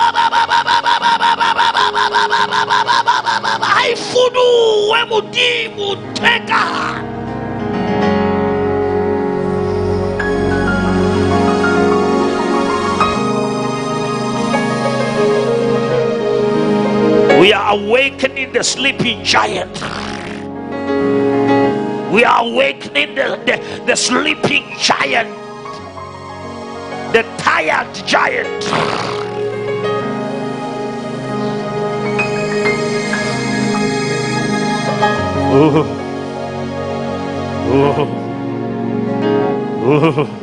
we are awakening the sleeping giant. We are awakening the, the, the sleeping giant, the tired giant. Oh. Oh. Oh.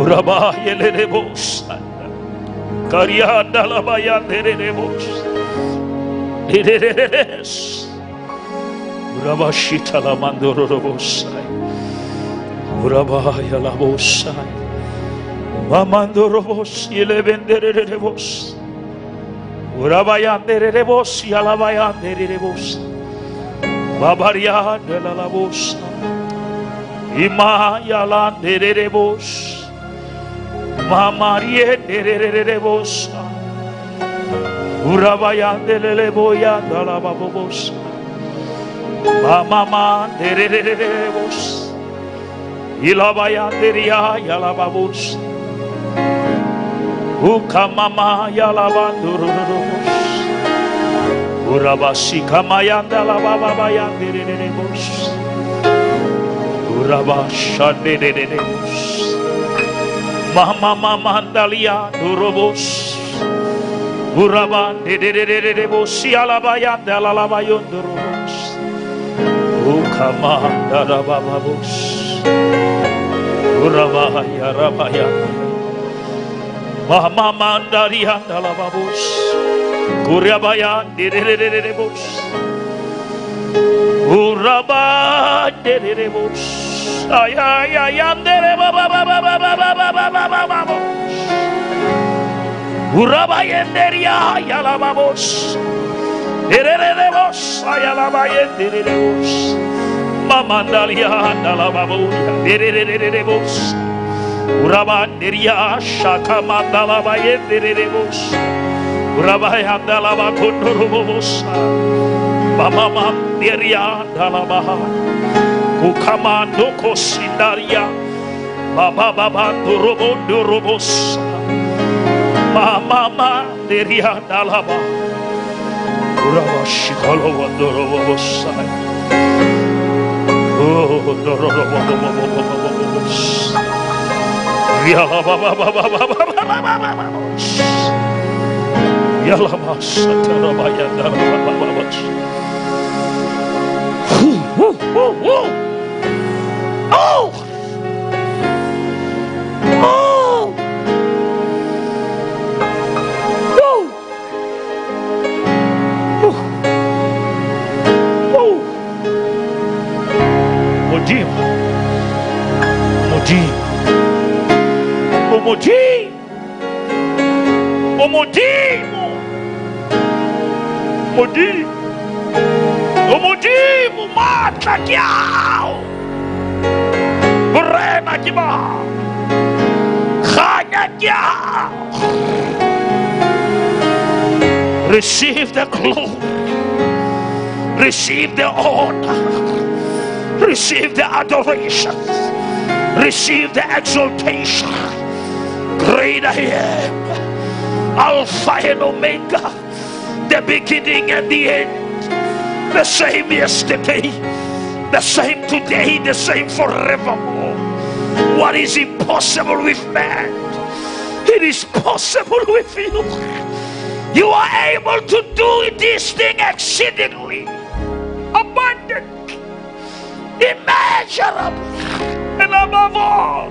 Uraba yelere boşsa. Kariyanda laba yandere boşsa. Nerereres. Uraba şitalamandoro boşsa. Uraba yala boşsa. Mamandoro boş yele benderere boşsa. Uraba yandere boş yalaba yandere boşsa. Babarya delala boşsa. İma yalan derere boşsa. Mamarie dererebosa. Urabaya deleleboya dalababosa. Mamama dererebosa. Ilabaya deria yalababosa. Ukamama yalabandururubos. Urabashika mayanda lababaya dererebosa. Urabasha dererebosa. Mahmama mandalia durobos. Uraba de de de de de de bosi alaba yanda alaba yondurobos. Ukama daraba babos. Uraba yaraba yanda. Mahmama mandalia alaba bos. Kuraba ya de de de de de de bos. De de de bos. Ay ay ay yandere baba baba baba baba baba baba baba. Uraba yender ya yalama boş. Derere boş ayalama yender boş. Mamandal ya andalama boş. Derere boş. Uraba nerya şaka mandalama yender boş. Uraba yandalama kunduru boş. Mamam nerya andalama. ukamando koshindaria baba baba durobo durobos mama ma deria dalaba urawa shikolo wandorobo bosai oh dorobo bobos yala baba baba baba baba yala masatara baya dalaba baba baba Woo, woo, woo. Oh! Oh! Woo! Woo! Woo! Modimo. Modimo. O Modimo. O Modimo. Modimo. O Modimo mata que ao. Rema que ba. thank you. Receive the glory. Receive the honor. Receive the adoration. Receive the exaltation. Great I am. Alpha and Omega. The beginning and the end. The same yesterday. The same today. The same forevermore. What is impossible with man? It is possible with you. You are able to do this thing exceedingly, abundant, immeasurable, and above all.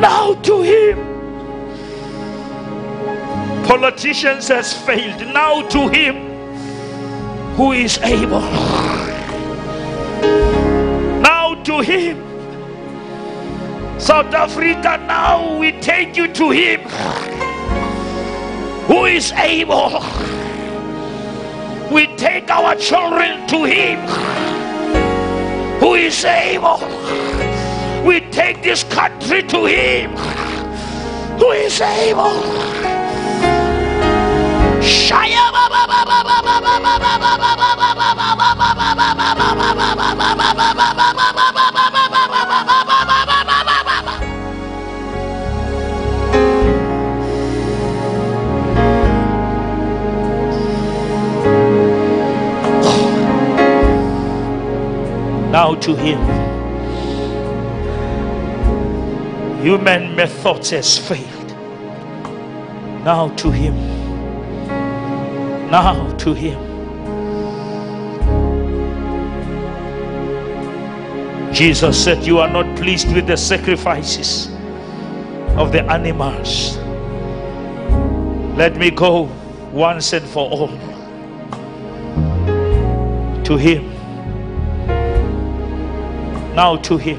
Now to Him. Politicians has failed. Now to Him who is able. Now to Him. South Africa, now we take you to Him who is able. We take our children to Him who is able. We take this country to Him who is able. Now to him. Human methods has failed. Now to him. Now to him. Jesus said, You are not pleased with the sacrifices of the animals. Let me go once and for all to him now to him.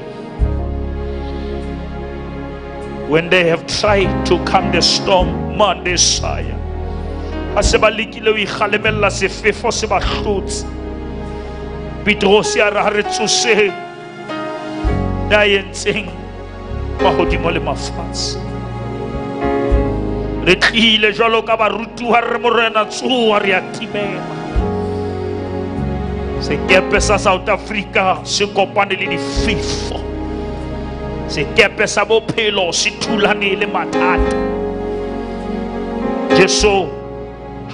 When they have tried to calm the storm, Monday Messiah. Ha se ba lekile ho ikgalemella sefefo se ba hlotse. Petros ya re ha re tsoseng ya entseng mahodimo le mafatshe? Re tlile jwalo ka barutuwa re morena a timela south africa se le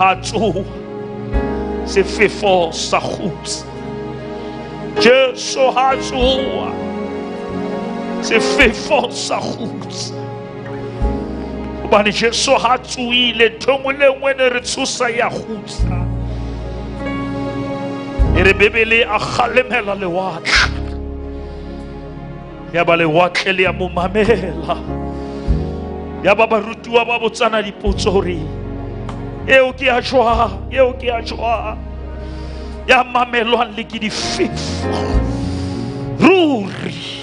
Hatu C'est fait fort, sa route. Dieu sera jour. C'est fait fort, sa route. Bani Jesu hatui le tomule wene ritsusa ya hutsa. Ere bebele akhalemela le wat. Ya bale wat ele ya mumamela. Ya baba rutuwa babotsana dipotsori. Eu que ai joie, eu qui a joie. Ya mamelon likidifif. Ruri.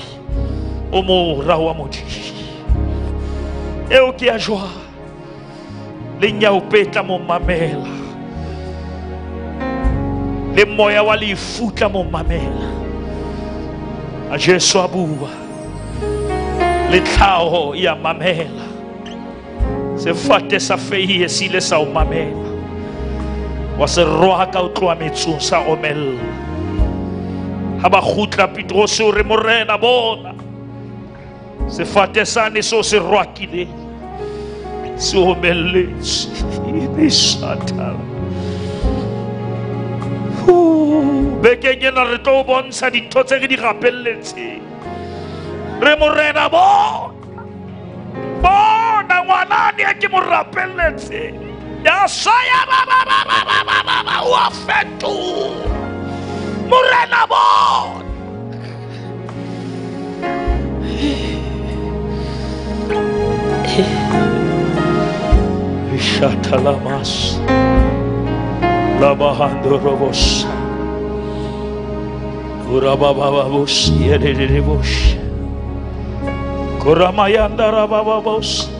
Omo rawamudi. Eu que ajoa, joie. Linha o peta mon mamela. Le moya ali futa mon mamela. A Jesuabua. Le tao a mamela. Sefate sa feihe se ile sa o mamela wa se rwaka o tloha metsong sa omella. Ha ba kgutla petrose o re morena bona. Sefate sane seo se rwakileng se omelletse ebe satana bekeng ena re tlo o bontsha dintho tse re di rapelletseng. Re morena bona. Bona Mwanani ekimurapeleti yasaya uafetu murenabo Şatalamas Labahandorobos Kurabababos Yerelibos Kuramayandara bababos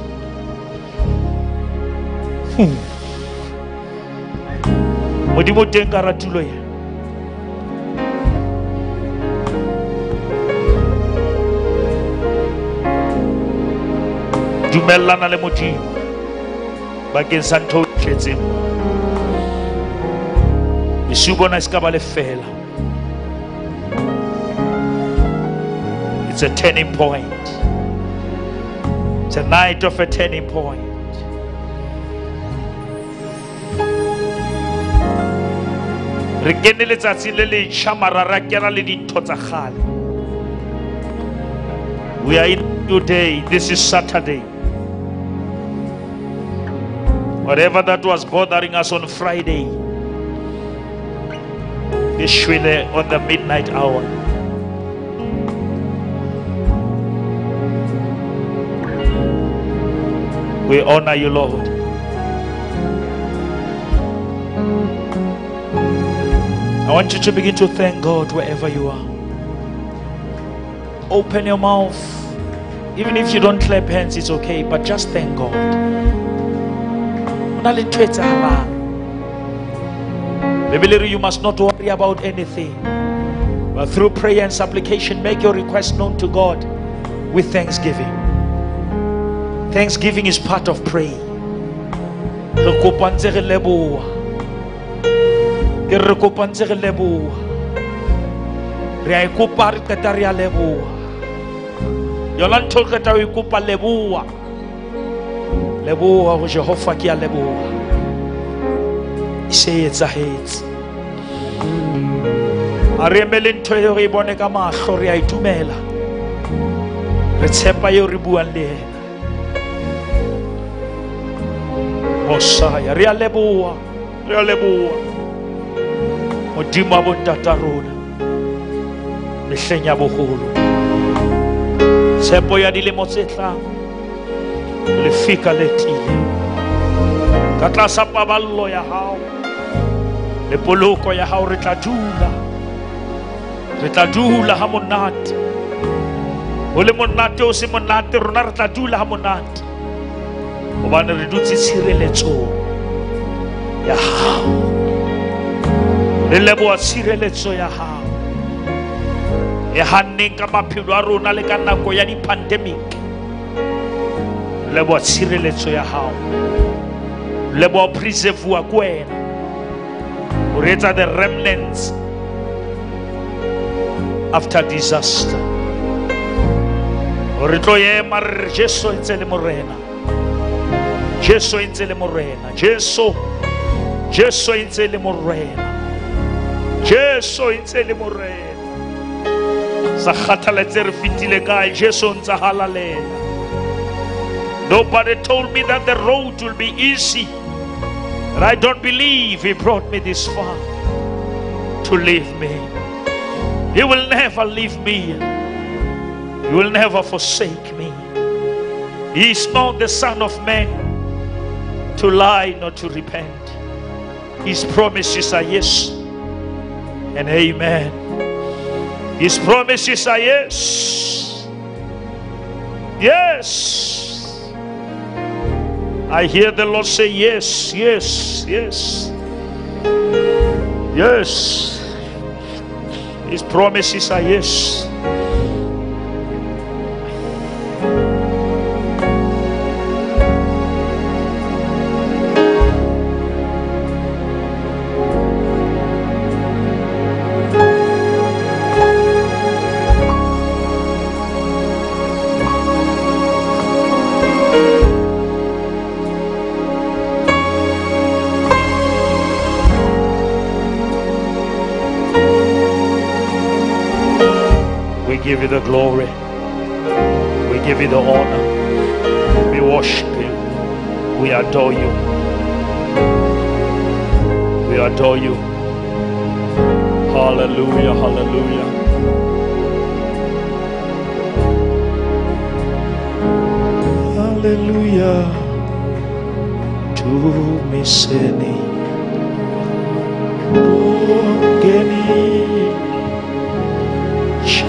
(laughs) Modimo teng ka ratulo ya. Dumellana le modimo. Bakeng sa ntho o tletseng. Bosiu bona se ka ba le fela. It's a turning point. It's a night of a turning point re kene letsatsi le letšha mara ra kena le tsa we are in new day this is saturday. Whatever that was bothering us on friday is shwele on the midnight hour. We honor you lord I want you to begin to thank God wherever you are. Open your mouth. Even if you don't clap hands, it's okay, but just thank God. E re, You must not worry about anything. But through prayer and supplication, make your request known to God with thanksgiving. Thanksgiving is part of praying. Re kopa ntse re leboha. ke re kopa ntse re leboha. Re a ikopa re qeta re a leboha. Yona ntho re qeta ho jehova ke a leboha. E se e etsahetse. A re emele ntho eo re bone ka mahlo re a itumela re tshepa eo re buang le ena mosaya re a leboha. Re a leboha modimo wa bontata rona. Mehleng ya boholo. Tshepo ya dilemo tse tlang lefika le tile ka tlasa paballo ya hao. Le poloko ya hao re tla dula. Re tla dula ha monate. Ho le monate o se monate rona re tla dula ha monate. Hobane re dutse tshireletsong ya hao re leboha tshireletso ya hao e hanneng ka maphelo a rona le ka nako ya di-pandemic re leboha tshireletso ya leboha ho preserviwa ke wena o re etsa the remnants after disaster re tlo ema re re e ntse le morena jesu e ntse le morena jesu jesu e ntse le morena jesu e morena. Sa kgathaletse re fetile kae? Jesu o ntse halalela. Nobody told me that the road will be easy but i don't believe he brought me this far to leave me. He will never leave me. He will never forsake me. He is not the son of man to lie nor to repent. His promises are yes and amen. His promises are yes. Yes. I hear the Lord say yes, yes, yes. Yes. His promises are yes. You the glory. We give you the honor. We worship you. We adore you. We adore you. Hallelujah, hallelujah. Hallelujah. To me seni. Oh, Ogeni.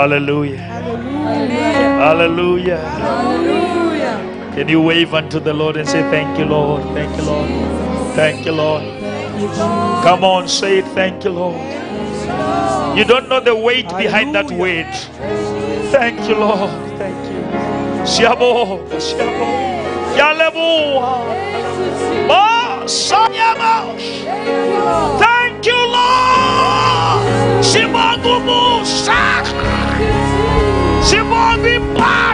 Hallelujah. Hallelujah. Hallelujah. Can you wave unto the Lord and say, Thank you, Lord. Thank you, Lord. Thank you, Lord. Come on, say it. Thank you, Lord. You don't know the weight behind that weight. Thank you, Lord. Thank you. Siabo, siabo. Yalebo. Ah, Ma, sayabo. Thank you, Lord. Sibonga umusa. Sibonga impatho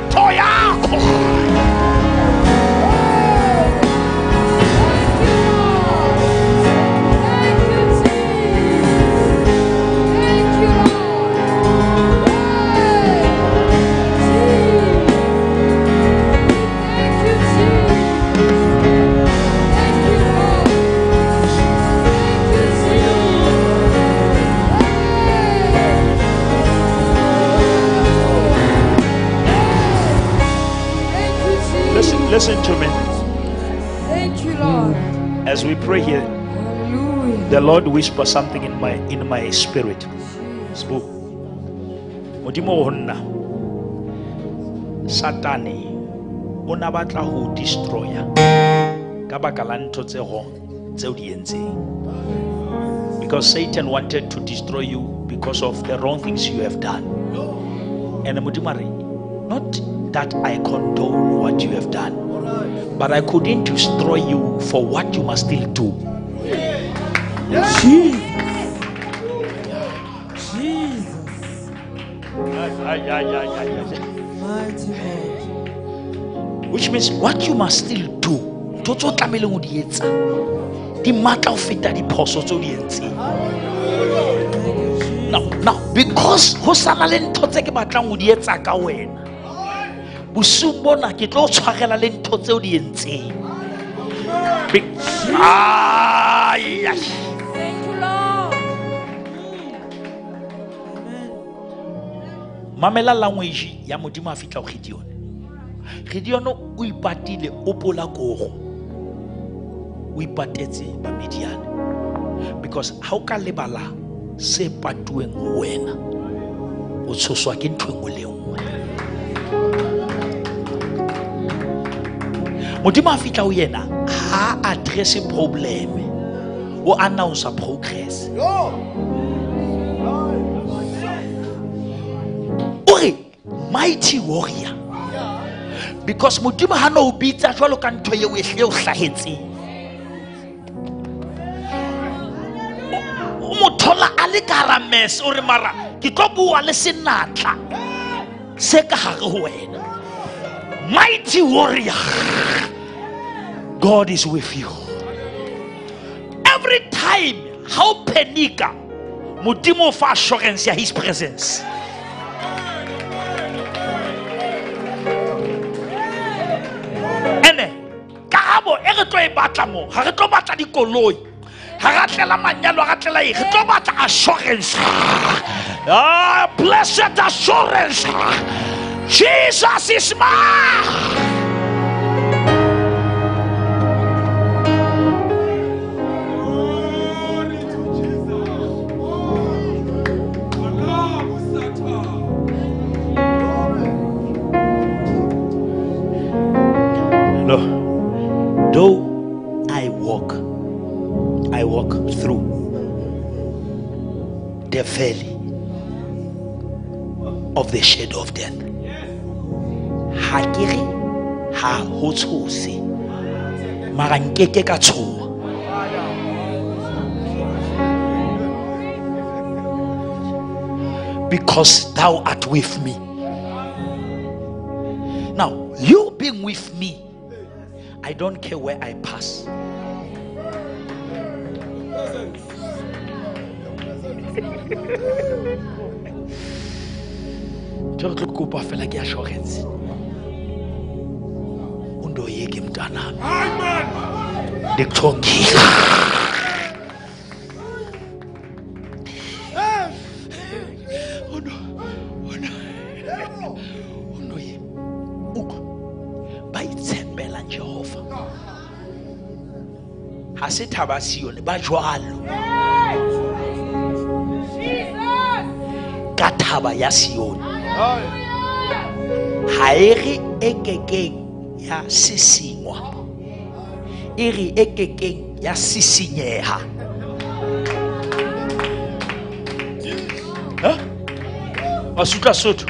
Lord whispers something in my in my spirit. Sbu. Modimo ho nna. Satane o na batla ho destroya ka baka ntho tse wrong tseo di. Because Satan wanted to destroy you because of the wrong things you have done. And Modimo re, not that I condone what you have done, but I couldn't destroy you for what you must still do. Jesus. ay, ay, ay. which means what you must still do ntho tse o tlameileng o di etsa di matla ho feta diphoso tse o di entseng now, now because ho sana le ntho tse ke batlang ho di etsa ka wena bosiung bona ke tlo o tshwarela le ntho tse o di entseng Be- Ai, ai. Mamela language ya modimo a fitla go gideone gideone o ipatile o pola koro. O ipatetse bamediane. Because ha o ka lebala se patuweng ho wena o tshoswa ke ntho engwe le nngwe modimo a fitla ho yena ha a addresse probleme. O announce progress. Ore mighty warrior. Because modimo ha no o bitsa jwalo ka ntho eo ehle o hlahetseng. O mo a le o re mara ke tlo bua le senatla se ka gare wena. Mighty warrior god is with you. Every time ha o panica modimo fa assurance ya his presence tlo e batla mo? Ga re tlo batla dikoloi. Ga ra tlela manyalo ga tlela e re tlo batla assurance. Ah, blessed assurance. Jesus is mine. Though walk through the valley of the shadow of death. Ha ha. Because thou art with me. Now, you being with me, I don't care where I pass. Ntho e re tlo kopa fela ke assurance undoyeki ga se thaba sione ba jwalo. Ka thaba ya sione ha e re e kekeng ya sisingwa e re e kekeng ya sisinyeha Huh? masutla sotho.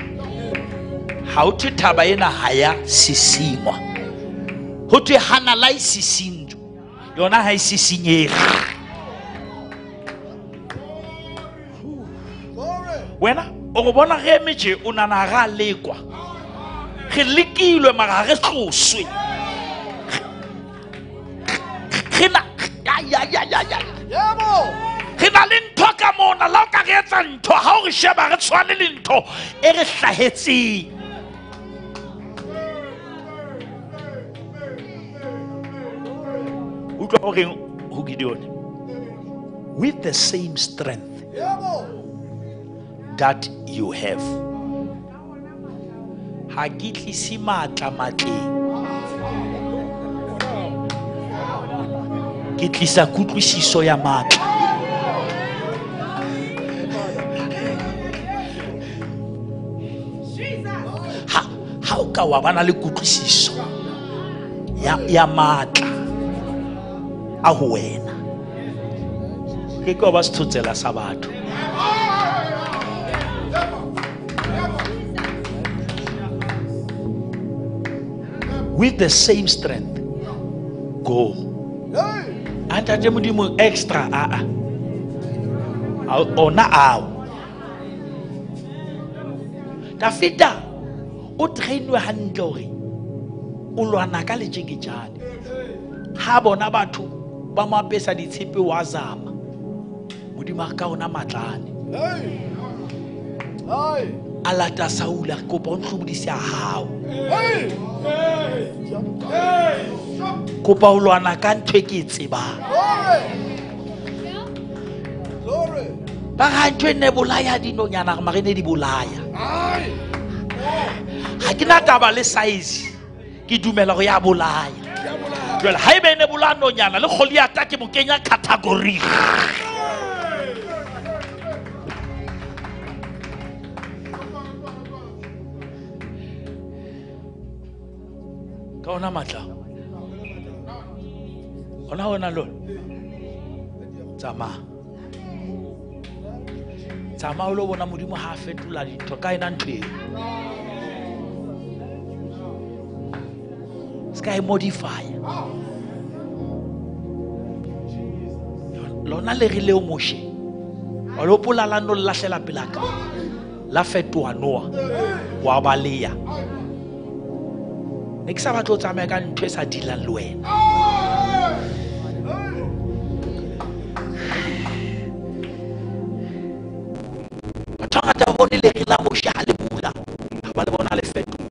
Ha o thwe thaba ena ha ya sisingwa ho thwe hana la e sisintswe yona ha e sisinyege wena o bona ge emetše o nana ga lekwa. Ge lekilwe maga ge tloswe. Ge na le ntho ka mona la o ka ge etsa ntho. Ga o re sheba re tshwane le ntho e re hlahetseng reng go gideon? With the same strength that you have. Ha ke tlise maatla matleng. Ke tlisa kutlwisiso ya maatla ha o ka wa bana le ya, maatla a ho wena ke wa ba sethotsela sa batho. With the same strength go. A ntate modimo extra aa ona ao. Dafita o trainwe hantle hore o lwana ka letjekejane ha bona batho ba mo apesa ditshepe wa zama. Modimo a ka ona matlane. A lata saula kopa o ntlhobodise a hao. Kopa ho lwana ka ntho e ke e tsebang. Ba ga ntho e ne bolaya dinonyana re mare ne di bolaya. Ga ke na taba le size. Ke dumela go ya bolaya jale ha ebe e ne bolaya nonyana le goliata ke mo kenya category ka ona matla? Ona ona lona? Tsamaya. Tsamaya o lo bona modimo ga a fetola dintho ka ena ntho eo e modifya lona le rile o moše wa lopola la no le latlhela pelaka. La fetoa noa wa baleya ne ke sa batle o ka ntho e sa dilang le wena. Batho ba ngata bone le la moše ga le le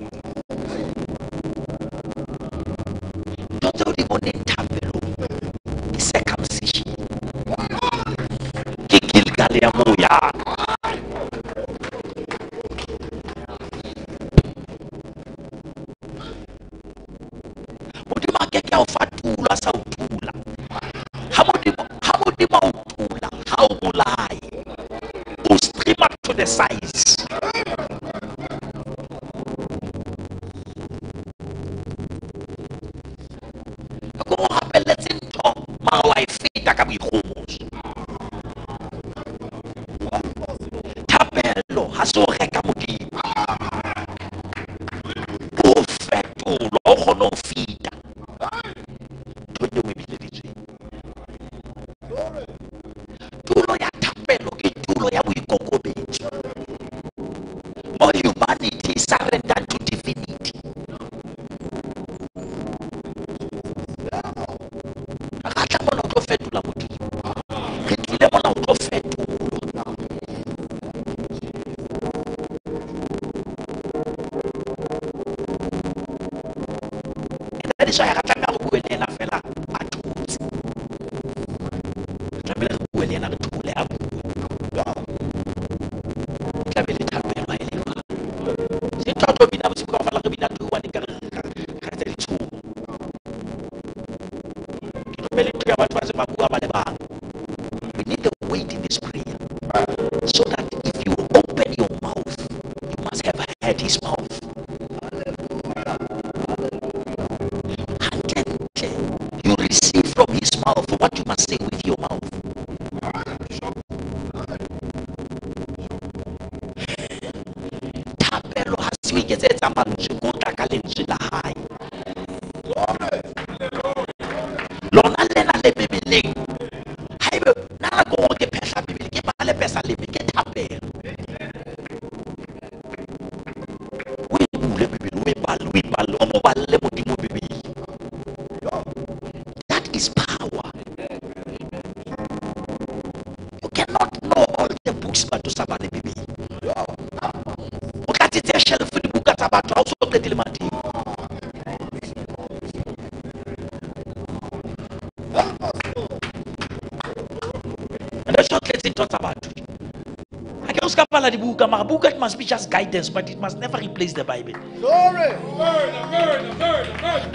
ke o se ka bala dibuka mara buka it must be just guidance but it must never replace the bible. Glory.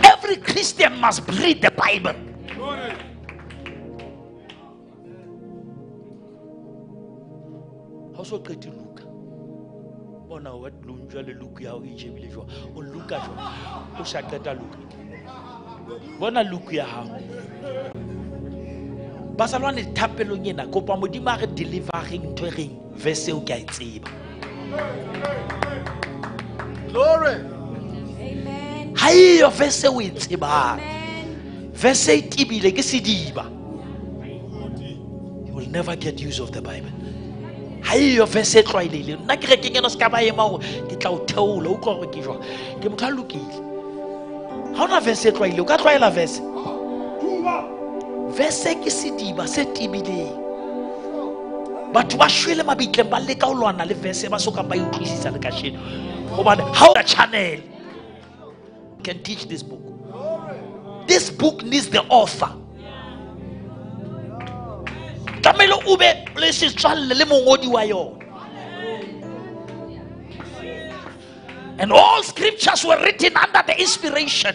every christian must read the bible. Ha o so qete luka? Bona wa tlong jwale luka ya hao e jebile jwang? O luka jwang? O sa qeta luka? Bona luka ya hao bazalwane thapelong ena kopa modimo a re delivereng ntho e reng verse eo ke a e tseba. Glory. Amen. ha eyo verse eo o e tsebang. Amen. verse e tibile ke sediba. You will never get use of the bible. Ha eyo verse e tlwaelehile nna ke re ke ngeno se ka ba ema gore ke tla o theola utlwa gore ke jwang. Ke motho a lokile. Ga ona verse e tlwaile o ka tlwaela verse verse ke sediba se tibileng batho ba shwele mabitleng ba leka ho lwana le verse ba sokang ba e utlwisisa le kasheno. Gobane ha o channel can teach this book. This book needs the author. Tlamehile o be le setswalle le mongodi wa yona. And all scriptures were written under the inspiration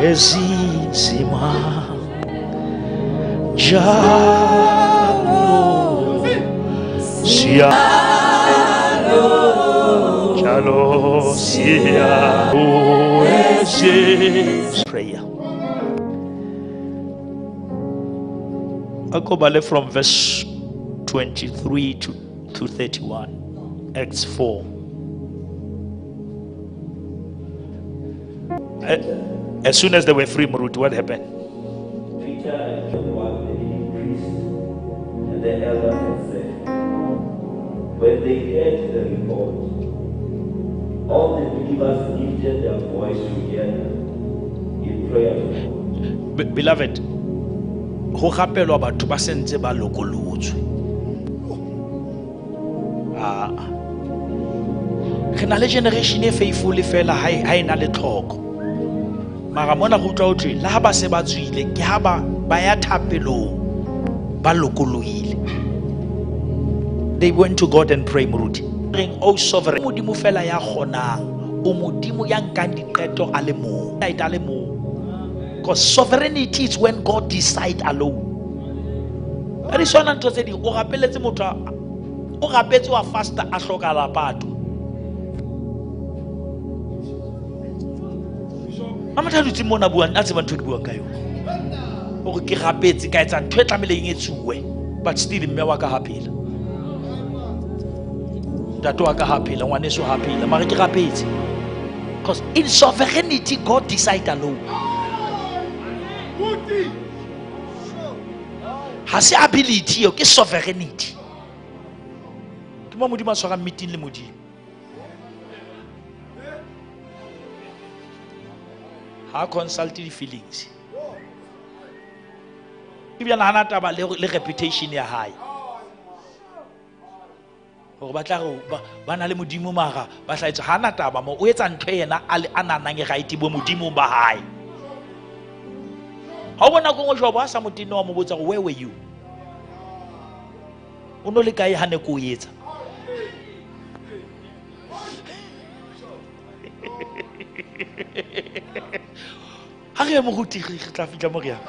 sindlule ezintweni ezinzima njalo siya njalo siya uwezi prayer. Akobale from verse 23 to, to 31 acts 4 Eh, as soon as they were free Muruti, what happened Peter and John were the leading and the elders said, When they heard the report, all the believers lifted their voice together in prayer. Be- beloved go gapelwa batho ba sentse ba lokolotswe Ah. re na le generation e faithful fela ha e na le tlhoko mara mona go utlwa hothwe le ha ba se ba tswile ke ha ba ba ya thapelong ba lokolohile. They went to god and pray moruti. Reng o sovereign O modimo fela ya kgonang o modimo ya nkang diqeto a le mong a le mong. Because sovereignty is when god decide alone ka di swana ntho tse ding o gapeletse motho o gapetse wa fasta a hlokala pato a motho a dutseng mona buang a tseba ntho ke buang ka yone ore ke gapetse ka etsa ntho e tlameleng e tsuwe but still mme wa ka ha phela. Ntate wa ka ha phela ngwaneso ha phela mare ke gapetse because in sovereignty god decide alone. Ga se ability eo ke sovereignty. Ke mo modimo a tshwarang meeting le modimo ga consult di-feelings ebile nagana taba le, reputation ya gore ba tla re ba- na le modimo mara ba tla etsa ga taba mo o etsa ntho a ba bona sa wa mo botsa where were you? O no le kae ne ga re ye moruti re tla fitlha mo re yang?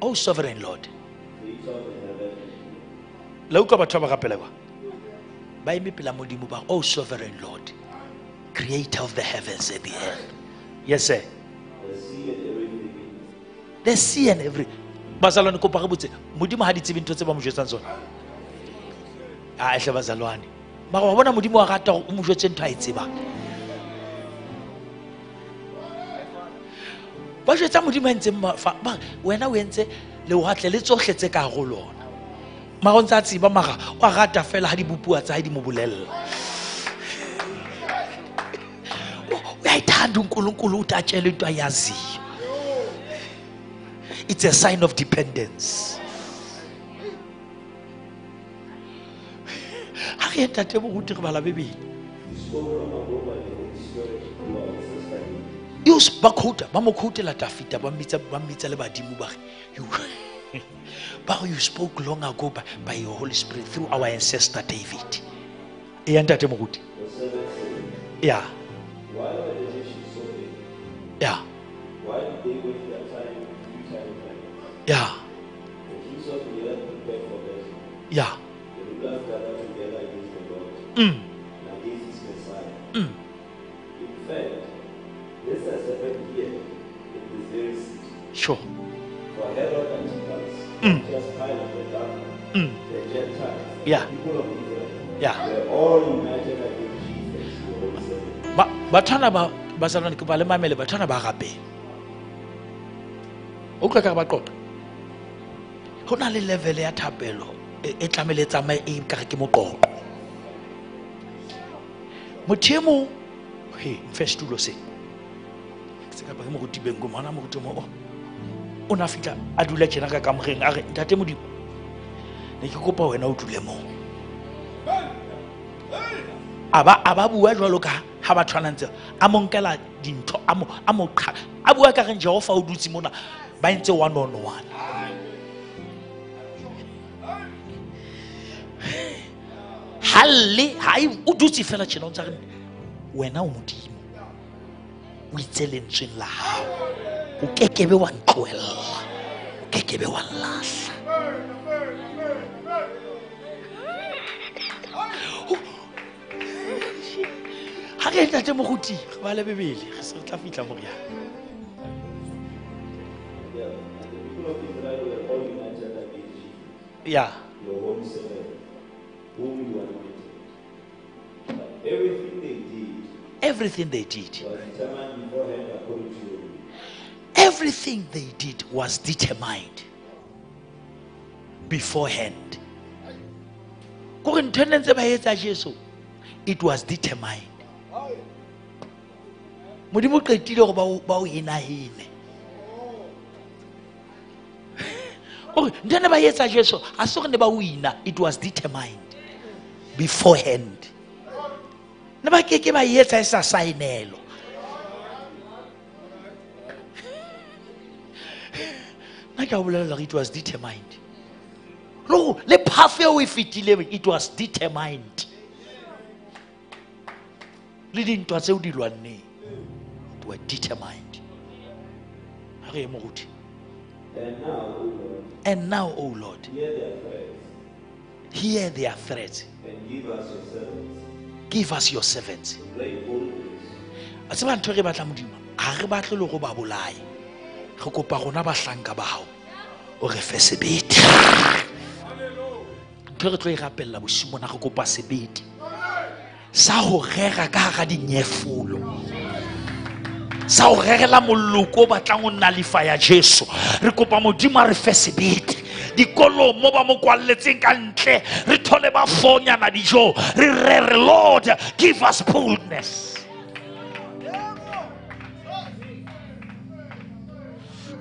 Oh sovereign lord. La utlwa batho ba ba rapela kwa? Ba eme pela modimo ba oh sovereign lord creator of the heavens and the earth. Yes sir. The sea and every bazalwane kopa re botse modimo ha di tsebe ntho tse ba mo jwetsang tsona. A ehle bazalwane mara wa bona modimo wa rata gore o mo ntho a e tsebang. Ba modimo a ntseng wena o entse lewatle le tsohle tse ka go lona. Mara o ntse a tseba mara o a rata fela ha dibopua tsa di mo ayaziyo it's a sign of dependence ha tate bo moruti bala bebele Yus ba quote ba mo quotela Tafita ba mmitsa le badimo (laughs) ba re you spoke long ago by, by your Holy Spirit through our ancestor David. E ya ntate moruti. Yeah. Yeah. ya did Mm. this is Messiah. Mm. In fact, this has happened here in very city. Sure. For Herod Mm. just Pilate the governor, Mm. the Gentiles, Yeah. the people of Israel, Yeah. they're all united against Jesus, the Ba bathana ba ba ke le mamele bathana ba gape. O ka ka ba qoqa. go na le level ya thapelo e e tlamele tsamaye e kare ke moqoqo. Mong he mfe setulo se. Se ka ba ke mo rutibeng ko mona mo ruti mo. o- O na fitla a dula tjena ka kamoreng a re ntate modimo. Ne ke kopa wena o dule moo. a ba bua jwalo ka ha ba tshwana ntse a mo nkela dintho a mo qha a bua ka reng Jehova o dutse mona ba ntse one on one halle ha o dutse fela tjena o ntse re wena o modimo o itse lentsweng la hao o kekebe wa ntlohella o kekebe wa nlahla ha re ntate moruti re ba le bebele re se re tla fihla moriana Yeah. Your holy servant, whom you anointed. Everything they did everything they did. was determined beforehand according to your everything they did was determined beforehand. Kore ntho ne ntse ba etsa jesu it was determined. Modimo o qetile gore ba o- ba o enahene (laughs) ore ntho ne ba etsa jesu ga se gore ne ba wina it was determined beforehand ne ba keke ba etsa e sa saenelo nna ke a bolelela gore it was determined. Go le phafe eo e fetileng it was determined. Le dintwa tseo di lwanneng it were determined. A re ye moruti And now, O Lord, and now o lord hear their prayers. hear their threats. And give us your servants give us your servants. A tseba ntho e re batla modimo ga re batle le go ba bolae re kopa rona bahlanka ba gago o re fe sebete. Ntho e re tlo e rapelela bosimona re kopa sebete. Sa go rera ka gara dinyefolo sa go rerela moloko o batlang o nna lefa ya jesu. Re kopa modimo a re fe sebete dikolong mo ba mo kwalletseng ka ntle re thole ba fonyana dijo re rere lord give us boldness.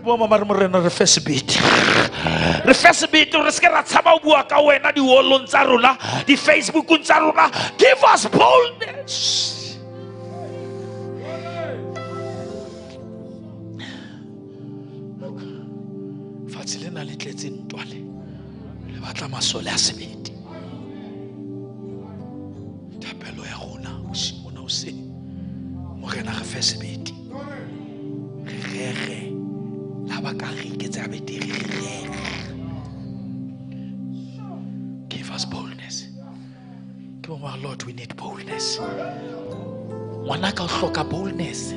Bua di-facebookong give us boldness fatshe le na le tletse ntwale le batla masole a sebete. Thapelo ya rona bosimona o se morena re fe sebete. Re rege la ba re iketsa betere re rege give us boldness. Ke bo mara lord we need boldness. Ngwana ka o hloka boldness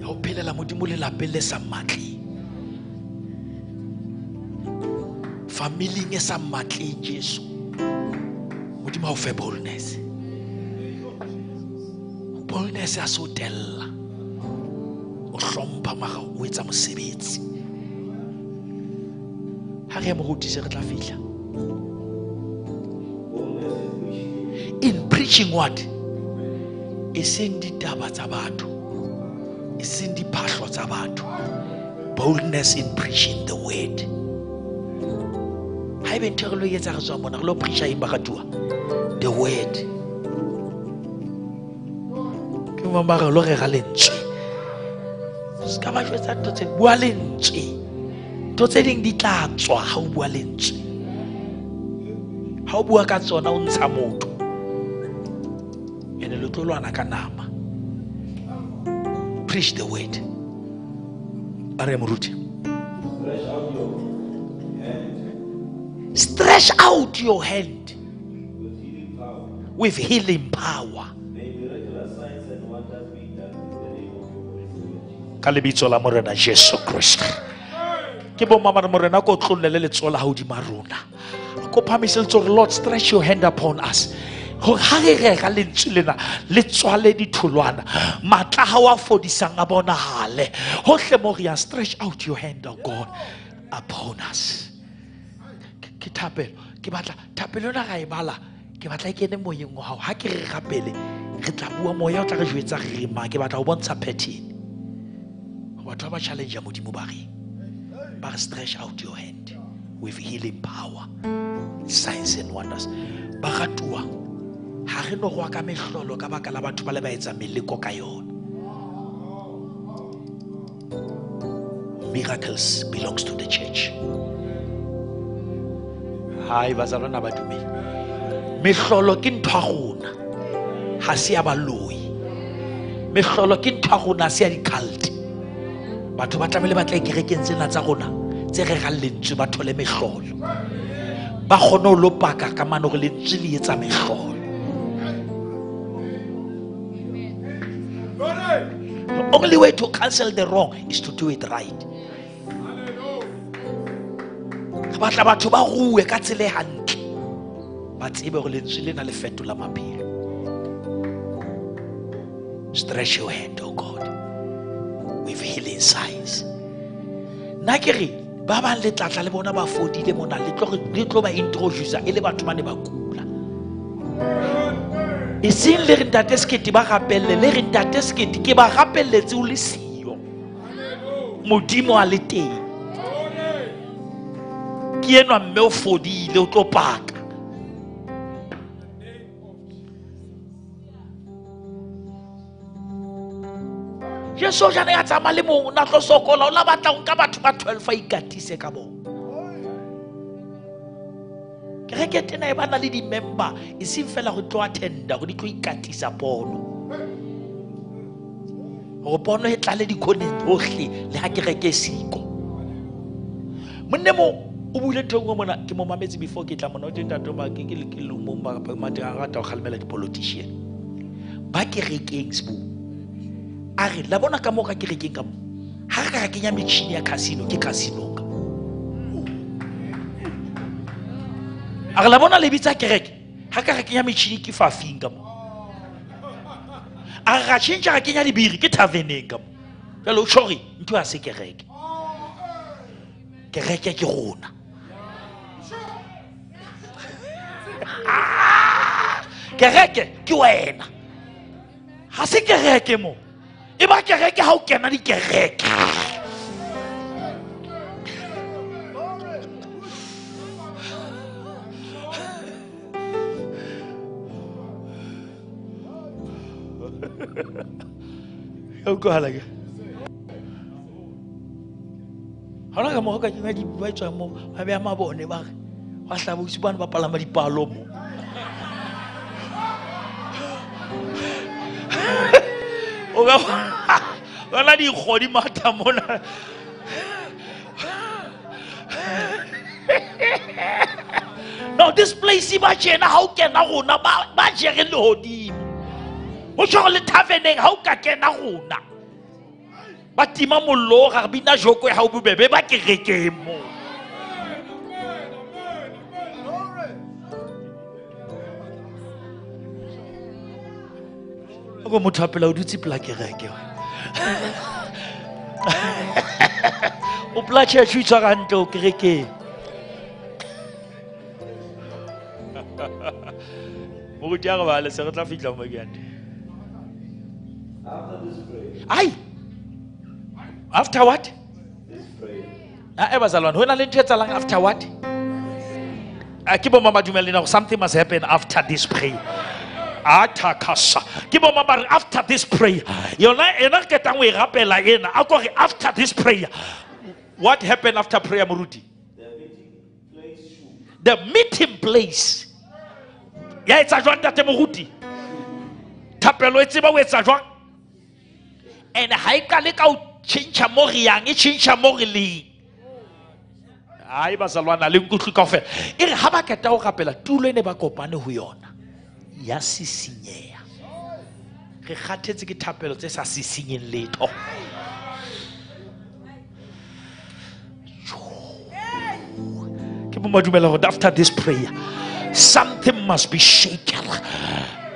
ya ho phelela modimo lelapeng le sa mmatleng familing e sa mmatleng jesu. Modimo ha o fe boldness. Boldness ya se o tella. O hlompha mara o etsa mosebetsi. Ga re mo rutise re tla preaching. in preaching what? E seng ditaba tsa batho. E seng diphahlo tsa batho. Boldness in preaching the word. Ha ebe ntho re lo etsa re tswa mona re lo preacha eng bagatua the word. Ke mama re lo rega lentswe se ka ba jwetsa ntho tse bua lentswe ntho tse ding di tla tswa ha o bua lentswe ha o bua ka tsona o ntsha motho. Ene le tlo lwana ka nama. Preach the word. A re moruti Stretch out your hand with healing power. with healing power of ka lebitso la morena jesu kriste. Ke bomama re morena ko tlollele letsoho la godima rona. Ko phamise letso gore lord stretch your hand upon us. Gore ga re rega lentswe lena le tswale ditholwana matla ga wa fodisang a bonagale gotlhe mo re yang stretch out your hand o god upon us Ke- thapelo. Ke batla thapelo yona ga e bala ke batla e kene moyeng wa gago ga ke re gapele re tla bua moya o tla re jwetsa re re mang. Ke batla go bontsha pattern. Batho ba ba challenge modimo ba ba re stretch out your hand with healing power signs and wonders. Ba ratuwa. Ga re no goa ka mehlolo ka baka la batho ba le ba etsa meleko ka yona. Miracles belongs to the church hai bazalwana ba dumele. Mehlolo ke ntho ya gona ga se ya baloi mehlolo ke ntho ya gona ha se ya di-cult. Batho ba tlamehile ba tla ekerekeng tsena tsa rona tse re gang lentswe ba thole mehlolo. Ba kgone ho lo paka ka mane gore lentswe le etsa mehlolo. The only way to cancel the wrong is to do it right re batla batho ba ruwe ka tsela e hantle. Ba tsebe gore lentswe le na le fetola maphelo. Stretch your hand oh god with healing signs nna ke re ba bang letlatla le bona ba fodile mona le tlo ba introducer e le batho ba ne ba kula. E seng le re ntate sekete ba gapelele le re ntate sekete ke ba gapelletse o le siyo. Modimo a le teng ke enwa mme o fodile o tlo paka. Jesu jane ya tsamaya le mong na tlo sokola la batla go nka batho ba 12 a ikatise ka bona. Kereke tena e ba na le di-member e seng fela go tlo attenda go di tlo ikatisa pono. Gore e mo o bule ntho e mona ke mo mametse before ke tla mona o teng tatoma ke ke le ke le mo mate a rata go kgalemela dipolitician. Ba kerekeng sebo a re la bona ka moo ka kerekeng ka mo? Ga re ka ra kenya metšhini ya casino ke casino ka. A re la bona le bitsa kereke? Ga ka ra kenya metšhini ke fafing ka mo? A re ra tšhentšha ga kenya dibiri ke taveneng ka mo? Jalo o tšhore ntho ya se kereke. Kereke ke rona kereke ke wena? Ga se kereke mo. E ba kereke ga o kena dikereke utlwala ke? Gona ka mogo ka kenya ba tswang mo ba beya mabone ba re ba tlhabosi bane ba palama dipalo mo o ka bona dikgodi mata mona. No this place ba tjena ga o kena rona ba jere lehodimo o tshware le taveneng ga o ka kena rona ba tima mollo ga bina joko ya gago bobebe ba kerekeng o ko motho apela o dutse pela kereke o pela church o itshwara gantle o kerekeng. Moruti a re bale se re tla fitlha mo keante ai after what? Ae bazalwane go na le ntho e tsalang after what? Ke bo mamadumelena gore something must happen after this prayer. After this prayer. You're not, you're not getting away. After this prayer. What happened after prayer, Murudi? The meeting place. Yeah, it's a joint that Murudi. Tapelo etsiba it's a joint. And haika le ka chincha mori yang e chincha mori le. Ai bazalwana le nkutlwe kaofela. E re ha ba keta ho kapela tulo ene ba kopane ho yona ya sisinyeya re kgathetse ke thapelo tse sa sisinyeng letho. Ke bo madumela after this prayer something must be shaken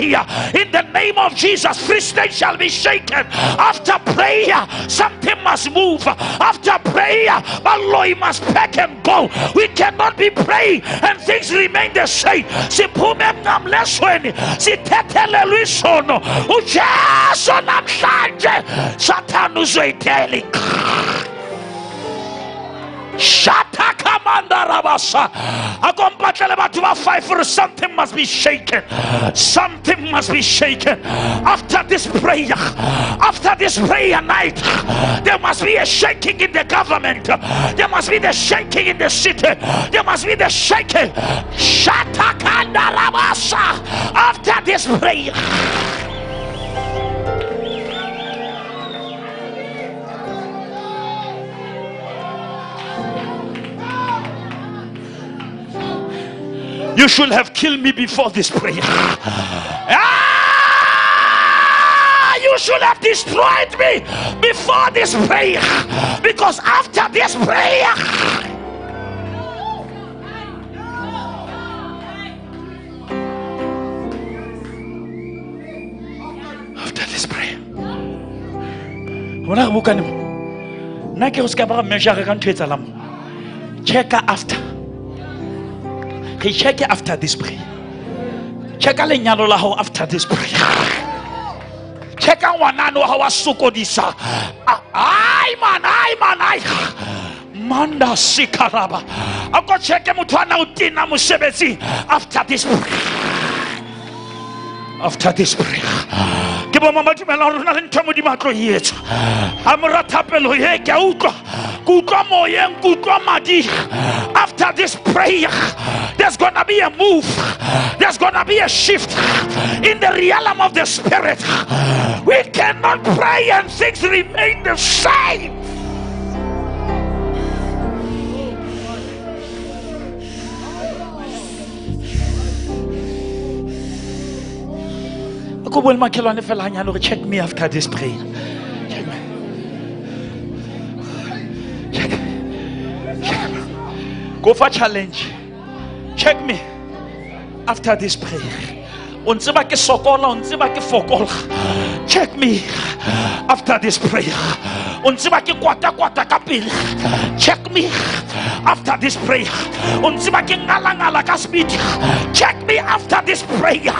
in the name of jesus state shall be shaken. After prayer something must move. After prayer baloi must pack and go. We cannot be praying and things remain the same. Siphume emnqamlesweni sithethelelwe isono ujesu namhlanje sathane uzoyithela something must be shaken. Something must be shaken. After this prayer, after this prayer night, there must be a shaking in the government. There must be the shaking in the city. There must be the shaking. After this prayer. You should have killed me before this prayer. (sighs) Ah, you should have destroyed me before this prayer. Because after this prayer, after this prayer, bokane mo nna ke go se ka ba ga measure ka ntho e tsalang mo after Hey, check it after this prayer. Check out how after this prayer. Check out one how I suko this. Ay man, ay man, ay. Manda sikaraba. Ako check mutu ana utina musebezi after this prayer after this prayer ke boma ba dumela gore na le ntho modimo a tlo etsa a mora thapelo ye ke a utlwa ke utlwa moyeng ke utlwa madi after this prayer there's gonna be a move. There's gonna be a shift in the realm of the spirit. We cannot pray and things remain the same bole makhelwane fela hanyane gore check me after this prayer. Check me. Check check me. Go for challenge. Check me after this prayer o ntseba ke sokola o ntseba ke fokola. Check me after this prayer. O ntseba ke kwata-kwata ka check me after this prayer. O ntseba ke ngala-ngala check me after this prayer.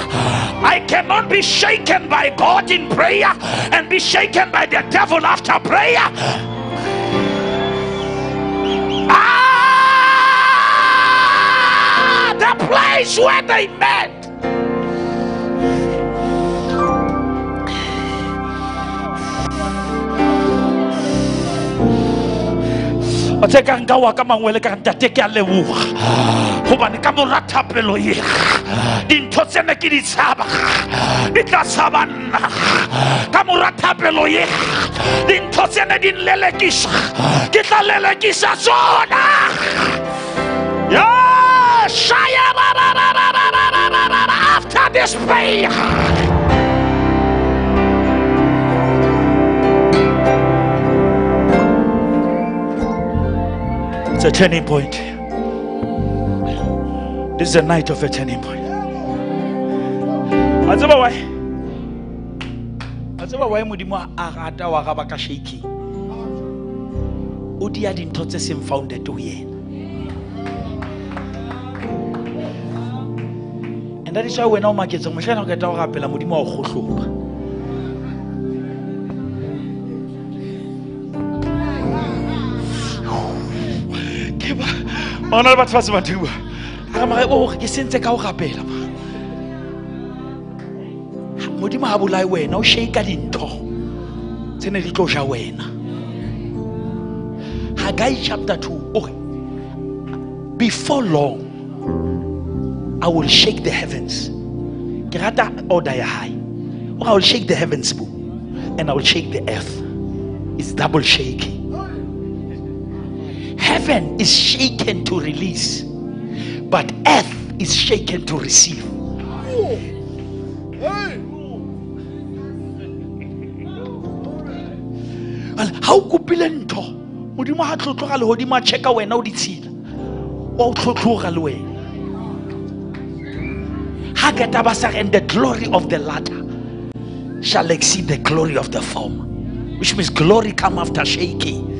I cannot be shaken by god in prayer and be shaken by the devil after prayer. Ah the place where they met tseka nka wa ka mangwele ka ntate ke a leboga gobane ka morathapelo ye dintho tsene ke di tshaba di tla tshaba nna ka morathapelo ye dintho tsene di nlelekiša ke tla lelekiša tsona ya shaya after this prayer It's a turning point. This is a night of a turning point. a tseba why why modimo a rata wa ga ba ka shaking o dia dintho tse seng founded ho and that is why wena o maketsa moshana o modimo wa go kgotlhopa ba go na le batho ba se ba thuba? A re magae ore ke sentse ka go rapela modimo ga bolae wena o shaka dintho. Tse ne di tlo ja wena. Hagai chapter 2 ore before long i will shake the heavens. Ke rata order ya hae. Ore i will shake the heavens bo and i will shake the earth. It's double shaking heaven is shaken to release but earth is shaken to receive. Ha o kopile ntho modimo ha tlotloga lehodimo a checka wena o ditshila wa o tlotloga le wena. Ha keta ba sa reng the glory of the latter shall exceed the glory of the former. Which means glory come after shaking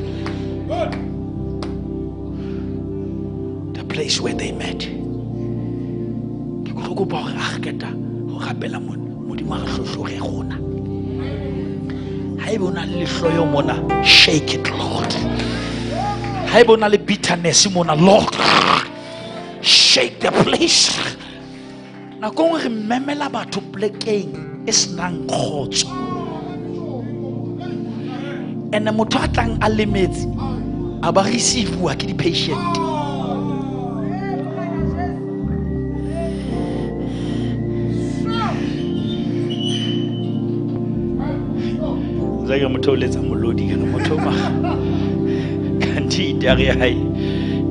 place where they met. Ke go kopa gore a re go gapela mona modimo a re tlotloge gona haebe o na le lehloyo mona shake it lord. Haebe o na le bitterness mona lord shake the place. Nako ngwe re memela batho plekeng e senang kgotso. Ande motho a tlang a lemetse a ba receiviwa ke di-patient zake motho o letsa molodi kana motho ma kanti itare ya hae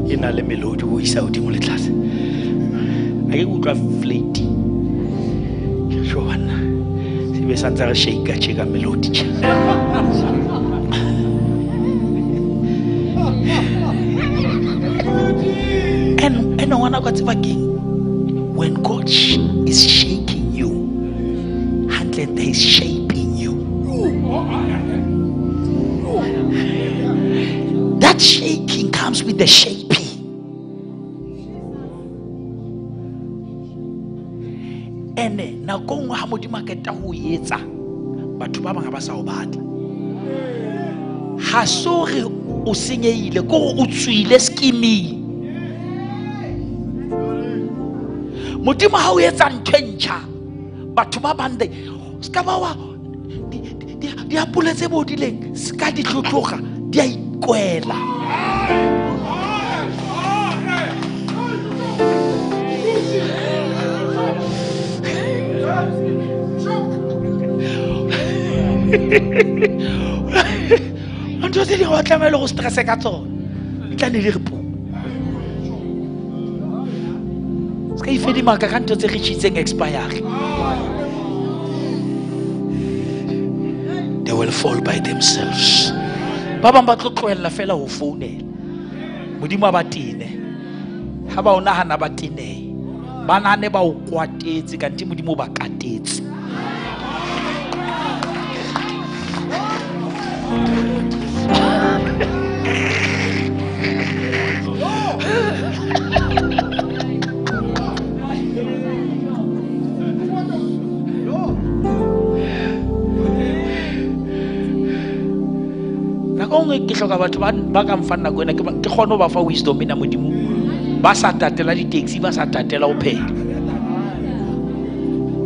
e na le melodi o isa godimo le a ke utlwa flate ke sure banna sebe santse re shaka cheka melodi tje. And and ngwana ka tseba keng when god is shaking you handle there is shaping the shaping ene nako nngwe ha modimo a keta ho etsa batho ba bang ha ba sa o batla ha so re o senyehile ke gore o tswile skiming modimo ha o etsa ntho e ntšha batho ba bande se ka ba wa di- di- diapole tse bodileng se ka di tlotloga di a ikwela. (laughs) go stresse ka tsone se ka ntho tse re tšhitseng expire they will fall by themselves. Ba bangwe ba tlo tlogelela fela go founela. Modimo a ba tene ga ba o nagana ba tenee ba nagane ba o kwatetse modimo o ba katetse ke hloka batho ba ka mfang nako ena ke kgone ho ba fa wisdom ena modimo. Ba sa tatela di-taxi ba sa tatela ho phela.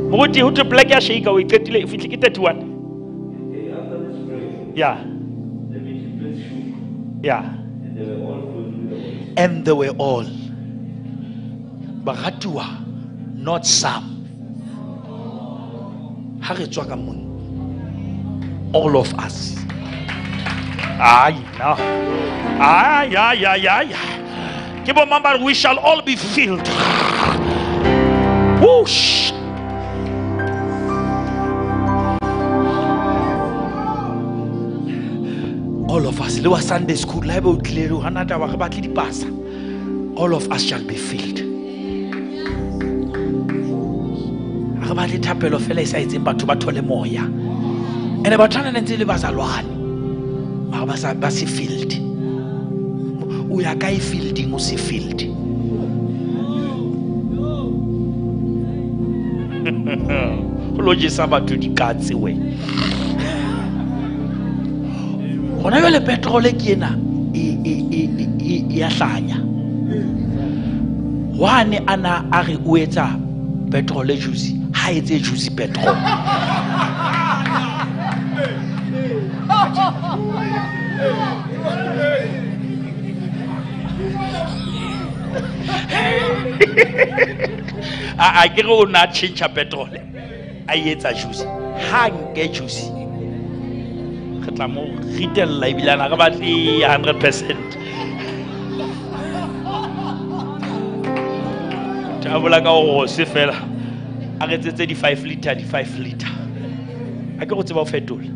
Moruti ho te black ya shaka o e qetile e fihle ke 31 Okay, after this prayer, yeah. The multitude shook, yeah. And they were all filled with the and they were all not some ha re tswa ka mona all of us. Ay no ay ay ay ay ke bo mang ba we shall all be filled. Whoosh. Of us le wa sunday school la ebe o tlile le gana taba ge batle dipasa. All of us shall be filled. Ga re batle thapelo fela e sa etseng batho ba thole moya. Ande batho ana ntse le ba sa- ba se filled. O ya kae fielding o se filled? (laughs) Go lo jesa batho dikatse we gona jale petrole ke ena e- e- e- e- a hlanya. Wane a na a re o etsa petrole juice ha etse juice petrole (laughs) a ke re o na tšhentšha petrole a etsa juice. Ha nke juice re tla mo ritella ebilana re batle hundred percent. Tabola ka gore se fela. A re tsetse di-five liter di-five liter. A ke go tseba go fetola.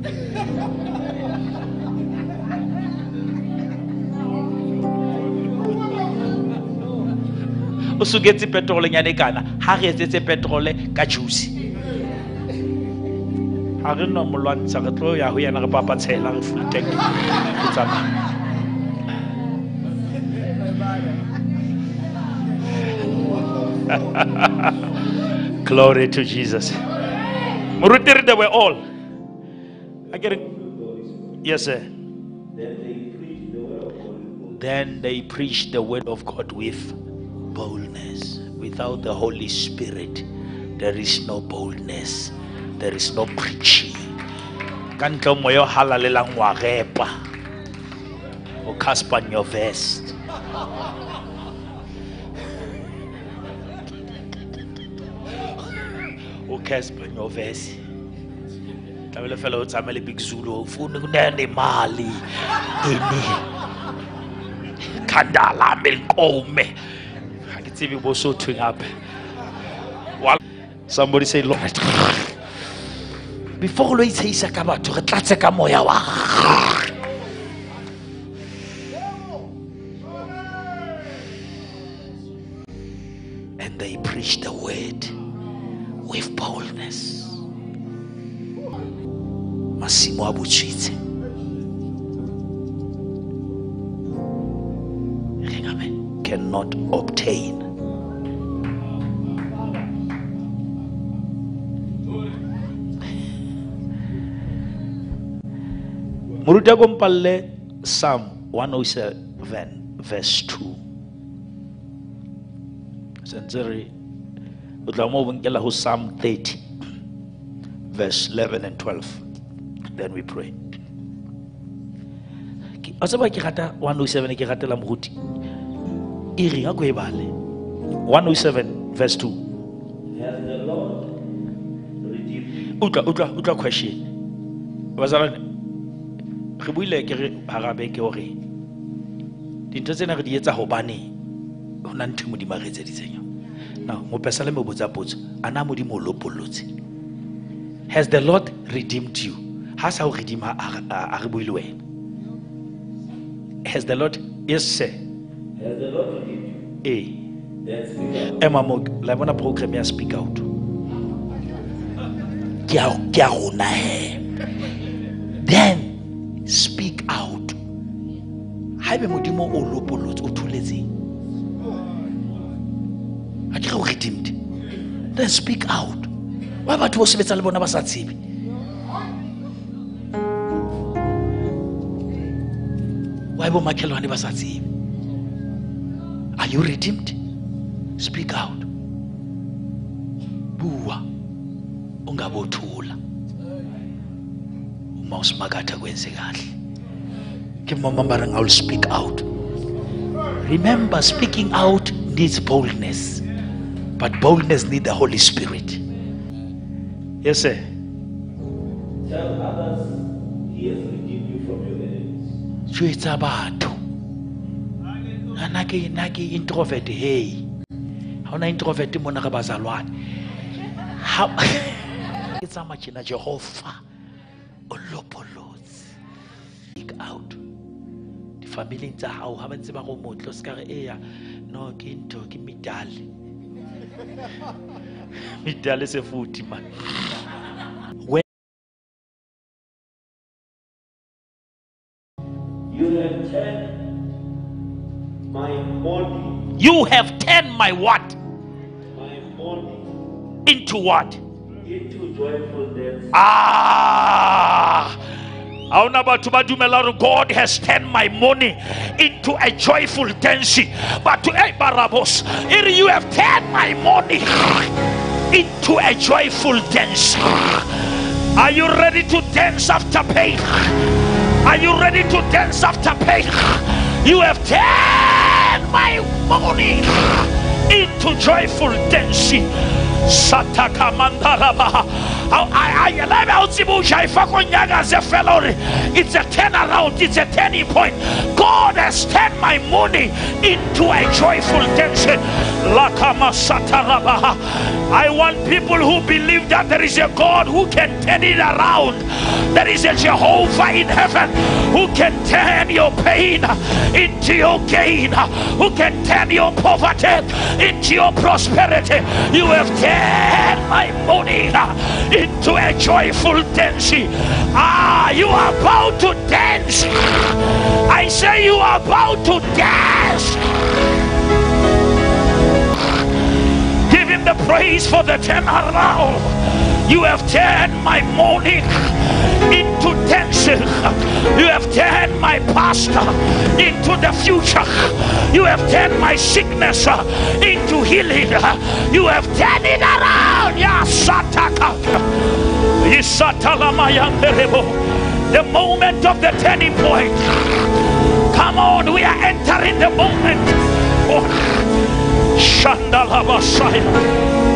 O soketse petrolenyane kana ga re etsetse petrole ka juice ga re re tlo ya yena re (laughs) glory to jesus. Morutiri they were all. I get it. yes sir. Then they preached the word of god with boldness. Without the holy spirit there is no boldness there is no preaching. Ka ntle moya o halalelang wa repa o caspan your vest. O caspan your vest. Tlamele fela o tsamele big zulu ufuni kunenemali ini khanda lami liqome ga ke tsebe bo sotho gape Wa- somebody say lord before lo itshehisa ka batho re tlatse ka moya wa and they preach the word with boldness. Masimo a botswitse. Cannot obtain mpalle psalm 107 verse 2 sentse re o tla mo o bonkela go psalm 30 verse 11 and 12 then we pray. Wa tseba ke rata 107 ke ratela moruti. E reng a ko e bale? 107 verse 2 Has the Lord utlwa utlwa utlwa question. Bazalane re buile ke re harabe ke hore dintho tsena re di etsa hobane ho na ntho e modimo a re etseditseng yona. Now mopesa le mo botsa potso a na modimo o lopollotse? Has the lord redeemed you? Ha sa o redeema a re- buile wena. Has the lord yes sir. Has the Lord redeemed you? speak ema mo la bona program ya speak out. Ke a ke a rona he then haebe modimo o lopolotse o thuletseng a ke re o redeemed then speak out. Wa batho bo sebetsa le bona ba sa tsebe. Wa bo makhelwane ba sa tsebe. Are you redeemed? Speak out. Bua. Ungabothula uma usimakatha kwenze kahle. Ke mamambarang i will speak out. Remember speaking out needs boldness. But boldness needs the holy spirit. Yes sir. Tell others he has redeemed you from your enemies. jwetsa batho. Nna ke nna ke introvert hey. Ha ona introvert mona re bazalwane. Ha (laughs) ke tsamaya tjena jehova tsa hao ha ba go motle o se ka re eya no ke ntho ke medale (laughs) medale se futhi man You have turned my mourning, You have turned my what? my mourning Into what? into joyful dance. Ah. Haona batho ba God has turned my money into a joyful dancing. But to Barabos, you have turned my money into a joyful dance. Are you ready to dance after pain? Are you ready to dance after pain? You have turned my money into joyful dancing. Sataka it's a turnaround it's a turning point. God has turned my money into a joyful dancing i want people who believe that there is a god who can turn it around. There is a jehovah in heaven who can turn your pain into your gain who can turn your poverty into your prosperity. You have turned my money into a joyful dancing. Ah, you are about to dance. I say you are about to dance. Give him the praise for the turnaround. You have turned my mourning into dancing. You have turned my past into the future. You have turned my sickness into healing. You have turned it around. The moment of the turning point. Come on, we are entering the moment. Oh. Shandalabasaya.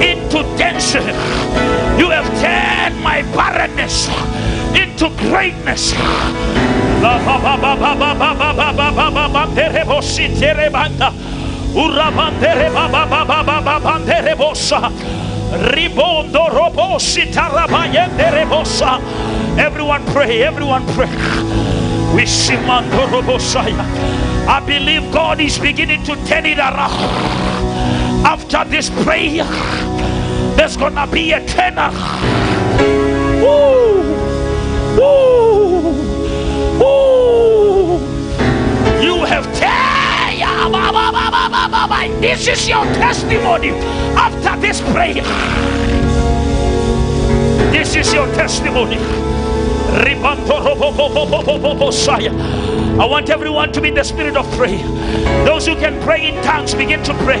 into tension. You have turned my barrenness into greatness. Everyone pray, everyone pray. We simando robosaya. I believe God is beginning to turn it around. After this prayer, there's gonna be a tenor. Woo! Woo! Woo! You have ba. This is your testimony after this prayer. This is your testimony. I want everyone to be in the spirit of prayer. Those who can pray in tongues, begin to pray.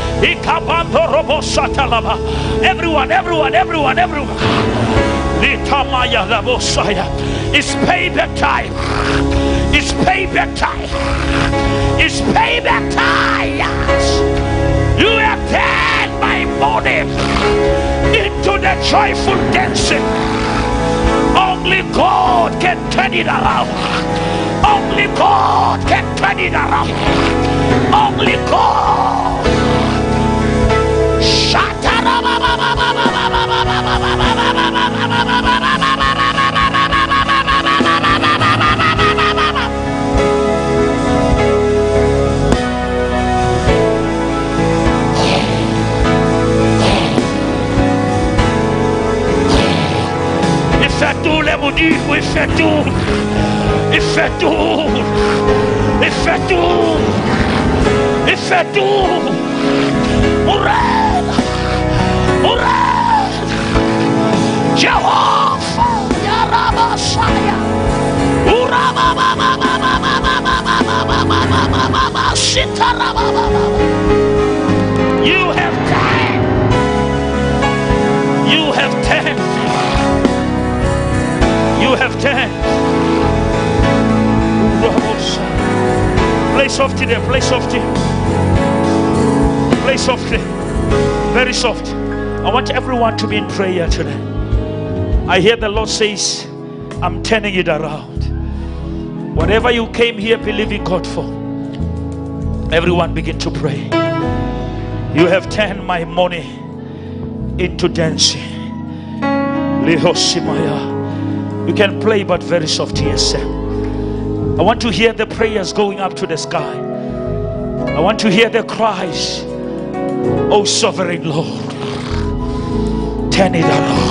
Everyone, everyone, everyone, everyone. It's payback time. It's payback time. It's payback time. You have turned my mourning into the joyful dancing. Only God can turn it around. Only God can turn it around. Only God. digo e fé tu, e fé tu, e fé tu, e fé tu, o rei. Jehovah. Yarabashaya. You have time. You have ten. You have ten. Play softly there. Play softly. Play softly. Very soft. I want everyone to be in prayer today. I hear the Lord says, I'm turning it around. Whatever you came here believing God for, everyone begin to pray. You have turned my money into dancing. Lihosimaya. You can play, but very soft, yes, sir. I want to hear the prayers going up to the sky. I want to hear the cries. Oh, sovereign Lord, turn it around.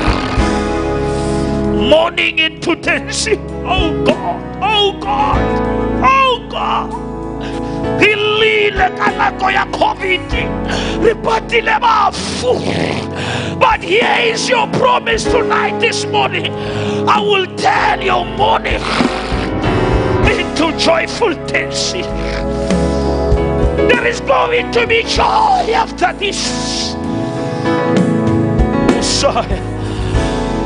Mourning into dancing. Oh God, oh God, oh God. But here is your promise tonight, this morning. I will turn your mourning into joyful dancing. There is going to be joy after this. Messiah.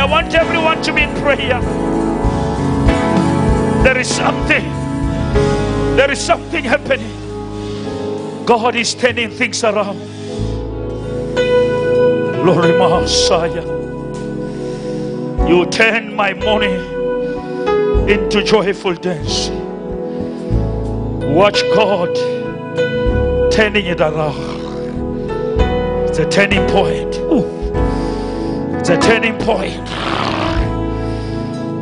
I want everyone to be in prayer There is something There is something happening God is turning things around Glory Messiah. You turn my money into joyful dance. Watch God turning it around. It's a turning point. Ooh. It's a turning point.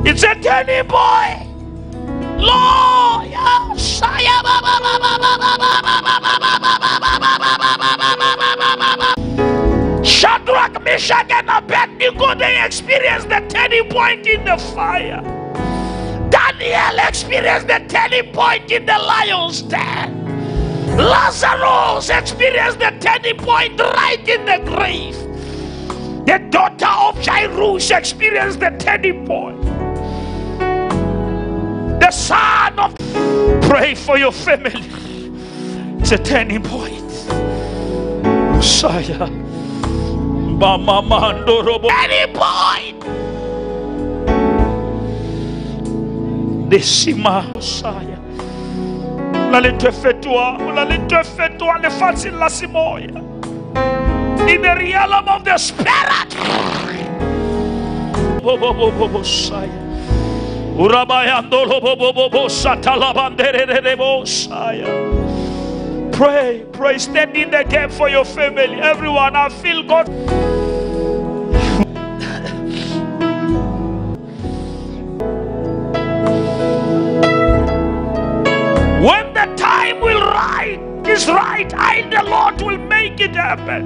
It's a turning point. Lord. Shadrach, Meshach, and Abednego, they experienced the turning point in the fire. Daniel experienced the turning point in the lion's den. Lazarus experienced the turning point right in the grave. The daughter of Jairus experienced the turning point. The son of pray for your family. It's a turning point. Messiah. Mama Mandorobo. Turning point. Decima Messiah unalituefetua unalituefetua nafasi lasi moja in the realm of the spirit Pray, pray, stand in the gap for your family. Everyone, I feel God. Will right is right, I the Lord will make it happen.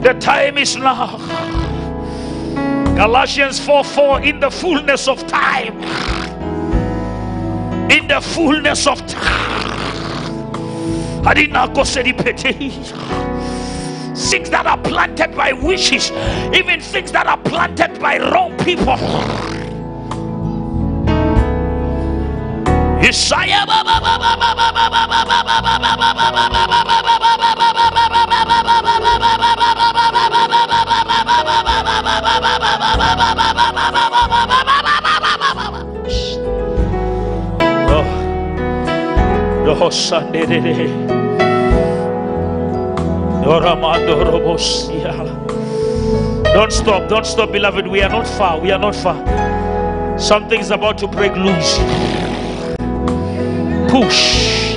The time is now. Galatians 4 4 in the fullness of time. In the fullness of time. Things that are planted by wishes, even things that are planted by wrong people. Don't stop, don't stop, beloved. We are not far, we are not far. Something's about to break loose. Push,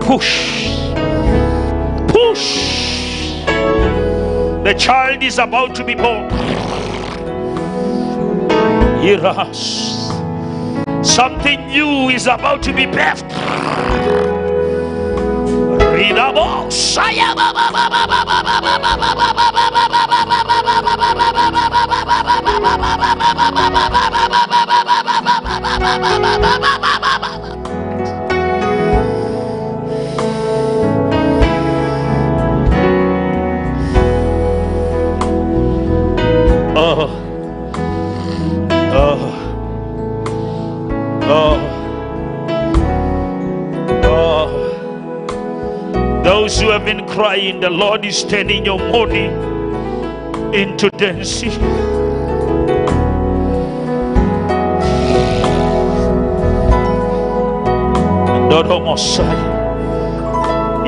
push, push. The child is about to be born. Something new is about to be birthed. Rinabo, Oh, oh, oh, oh. Those who have been crying, the Lord is turning your mourning into dancing.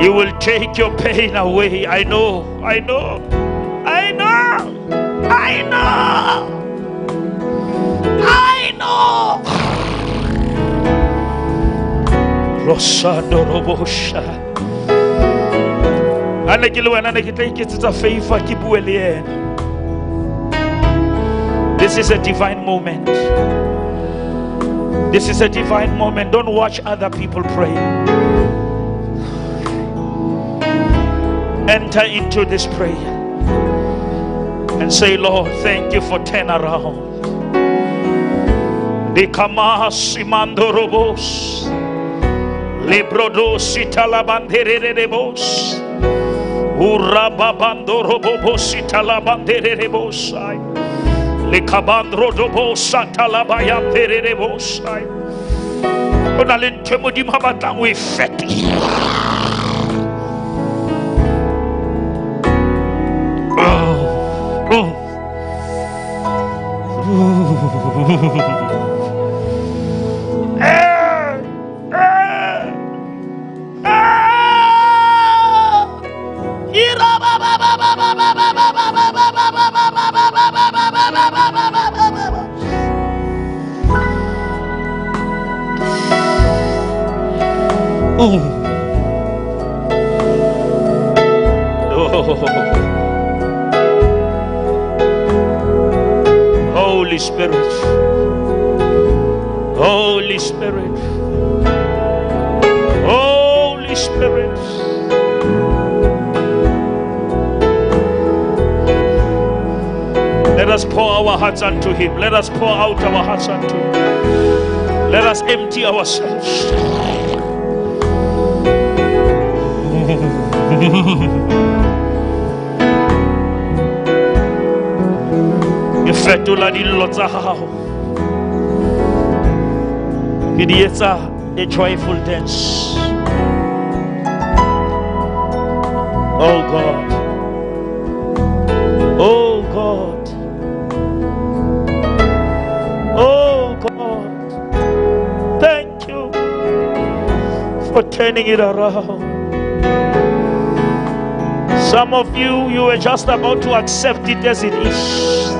You will take your pain away. I know, I know, I know, I know. Rosando Robosha. ane ke le wena ne ke tla iketsetsa favor ke bue le yena. This is a divine moment. This is a divine moment. Don't watch other people pray. Enter into this prayer and say lord thank you for turn around. Dikamas Librodos italabanderebos Urababandorobositalabanderebosai Likabandrodobosatalabayanderebosai O na le ntho e modimo a batlang o e (laughs) Holy Spirit, Spirit, Holy Spirit. Let us pour our hearts unto Him. Let us pour out our hearts unto Him. Let us empty ourselves. (laughs) Ke di a joyful dance. Oh God. Oh God. Oh God. Thank you for turning it around. Some of you, you were just about to accept it as it is.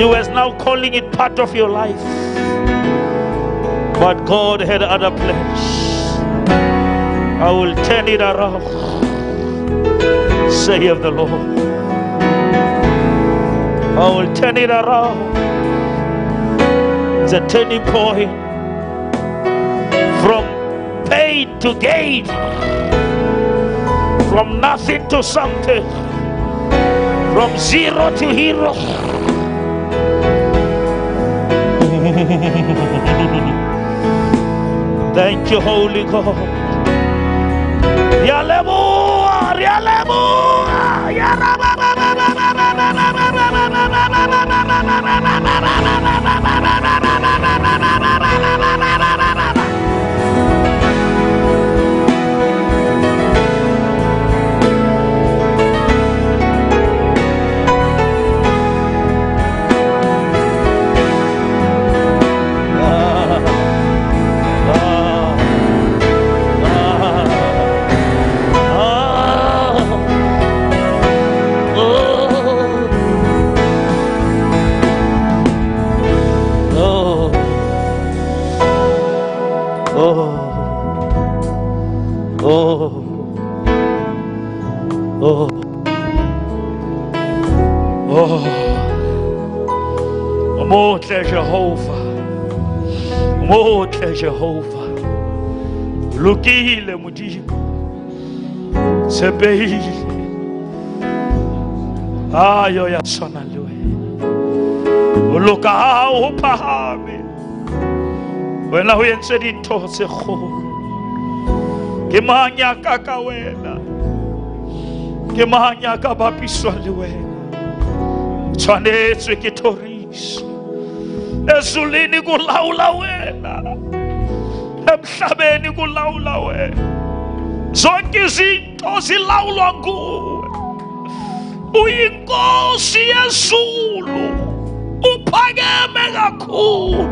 You were now calling it part of your life. But God had other plans. I will turn it around. Say of the Lord. I will turn it around. A turning point from pain to gain, from nothing to something, from zero to hero. (laughs) Thank you, Holy God. Yaleboa, Yaleboa, Yarababa. Umuhle Jehova. Umuhle Jehova. Lukile Modimo. Sebehile. Ayo ya sona le wena. O loka ha o phahame. Wena entse dintho tse kgolo. Ke mang ya ka wena? Ke mang ya ka? Tshwanetswe ke thoriso. Ezulwini kulawula wena emhlabeni kulawula wena zonke izinto zilawulwa nguwe. Uyinkosi yezulu uphakeme kakhulu.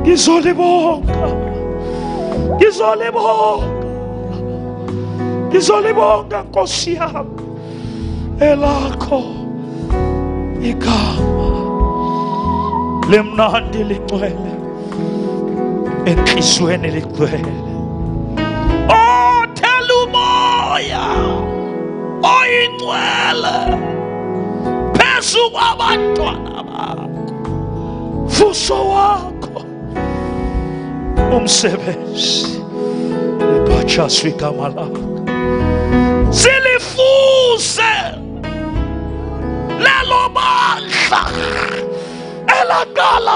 Ngizolibonga ngizolibonga ngizolibonga nkosi yami. Elakho igama. Limnandi ligcwele enhlizweni ligcwele. Othela umoya oyingcwele phezu kwabantwana bakho fuso wakho. Umsebenzi ephatshaswa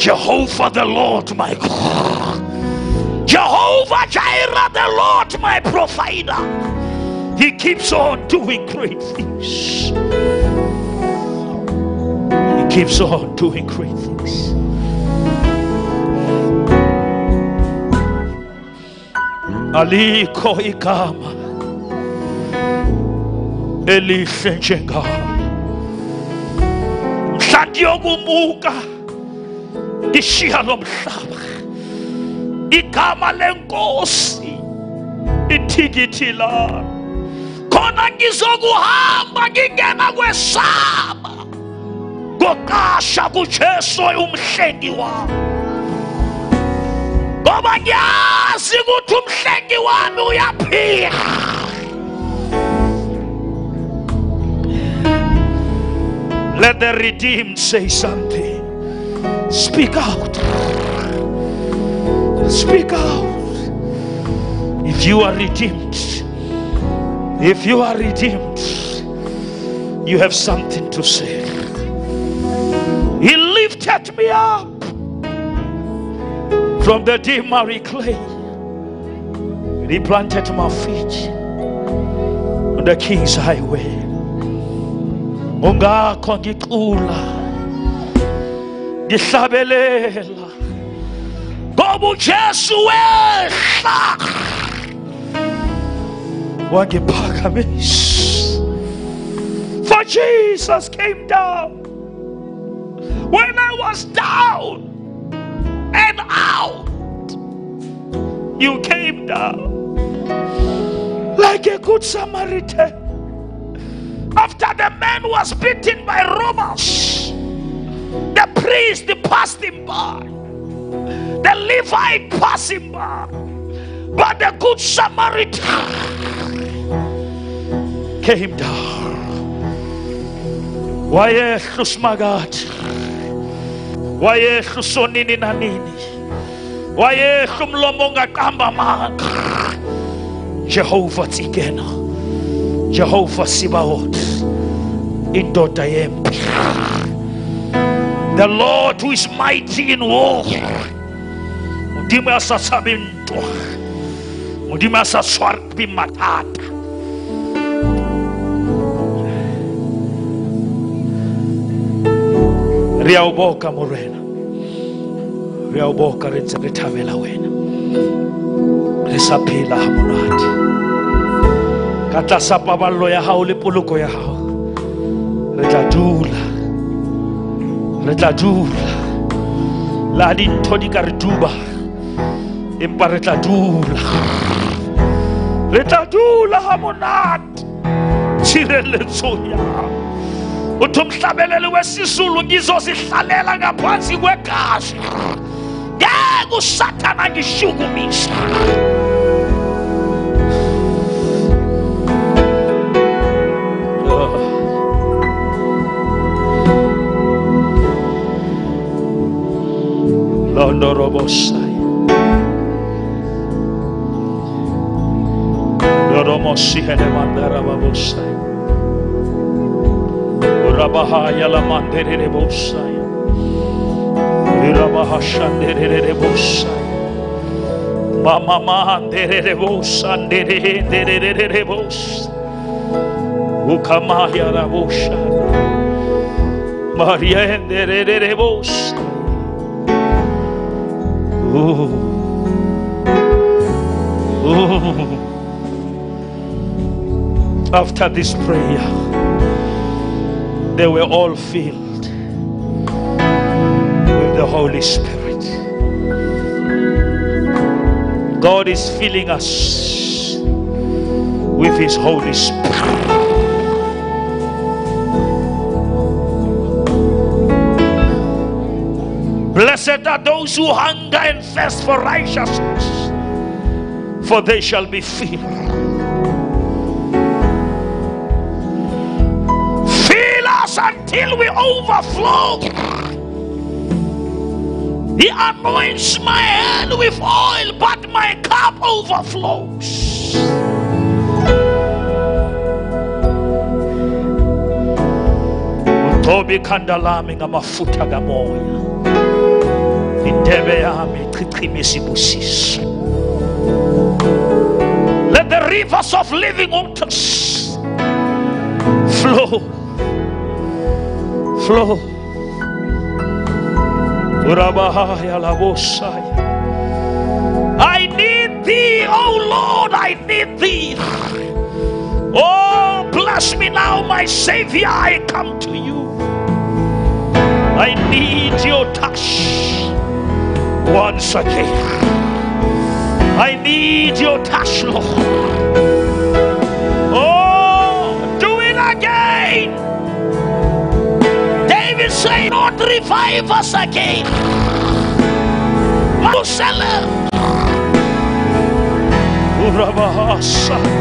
Jehovah the Lord my God. Jehovah Jireh the Lord my provider. He keeps on doing great things. He keeps on doing great things. Aliko igama elihle njengalo mhla ndiyokumuka ndishiya lo mhlaba igama lenkosi ithikithi lami. Khona ngizokuhamba ngingena kwesaba. Ngoqasha kujesu umhlengi wami. Ngoba ngiyazi ukuthi umhlengi wami uyaphila. Let the redeemed say something. Speak out. Speak out. If you are redeemed, if you are redeemed, you have something to say. He lifted me up from the deep miry clay. He planted my feet on the king's highway. ungakho ngicula ngihlabelela ngoba ujesu wehla wangiphakamisa for jesus came down. When i was down and out you came down. Like a good samaritan. After the man was beaten by robbers, the priest passed him by, the Levite passed him by, but the good Samaritan came down. Wayehla usimakathi wayehla usonini nanini wayehla umlomo ongaqamba amanga jehova tsikena jehova sibaoth. Indoda yempi the lord who is mighty in war. Modimo a sa tshabeng ntwa modimo a sa tshware mathata re a o boka morena. Re a o boka re ntse re thabela wena. Re sa phela ha monate ka tlasa paballo ya hao le ya hao. Re tla dula re tla dula. Le ha dintho di ka re duba empa re tla dula. Re tla dula ha monate. Tshireletsong ya hao. Uthi umhlabeleli wesisulu ngizosihlalela ngaphansi kwegazi ngeke usathana ngishukumisa londorobosai doromosihele mandarababosai Rabahaya la. Irabahashanderere bosaya. Mama manderere bosanderere bos. Ukamaya la bosha. Maria enderere Ooh. Ooh. After this prayer, they were all filled with the Holy Spirit. God is filling us with His Holy Spirit. Blessed are those who hunger and thirst for righteousness, for they shall be filled. Fill us until we overflow. He anoints my head with oil, but my cup overflows. Utobi kandalami. Let the rivers of living waters flow. Flow. Urabahaya. I need thee, oh Lord, I need thee. Oh, bless me now, my Savior, I come to you. I need your touch once again. I need your touch, Lord. Oh, do it again. David said, Lord, revive us again. Marusela. Urabahasa.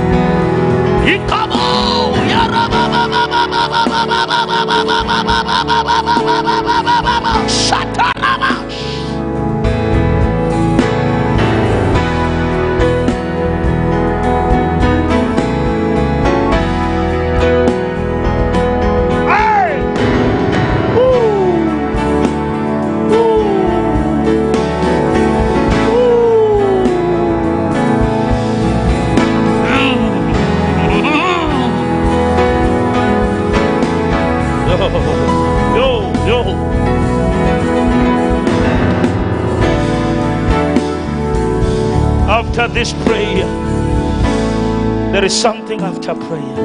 After this prayer, there is something after prayer.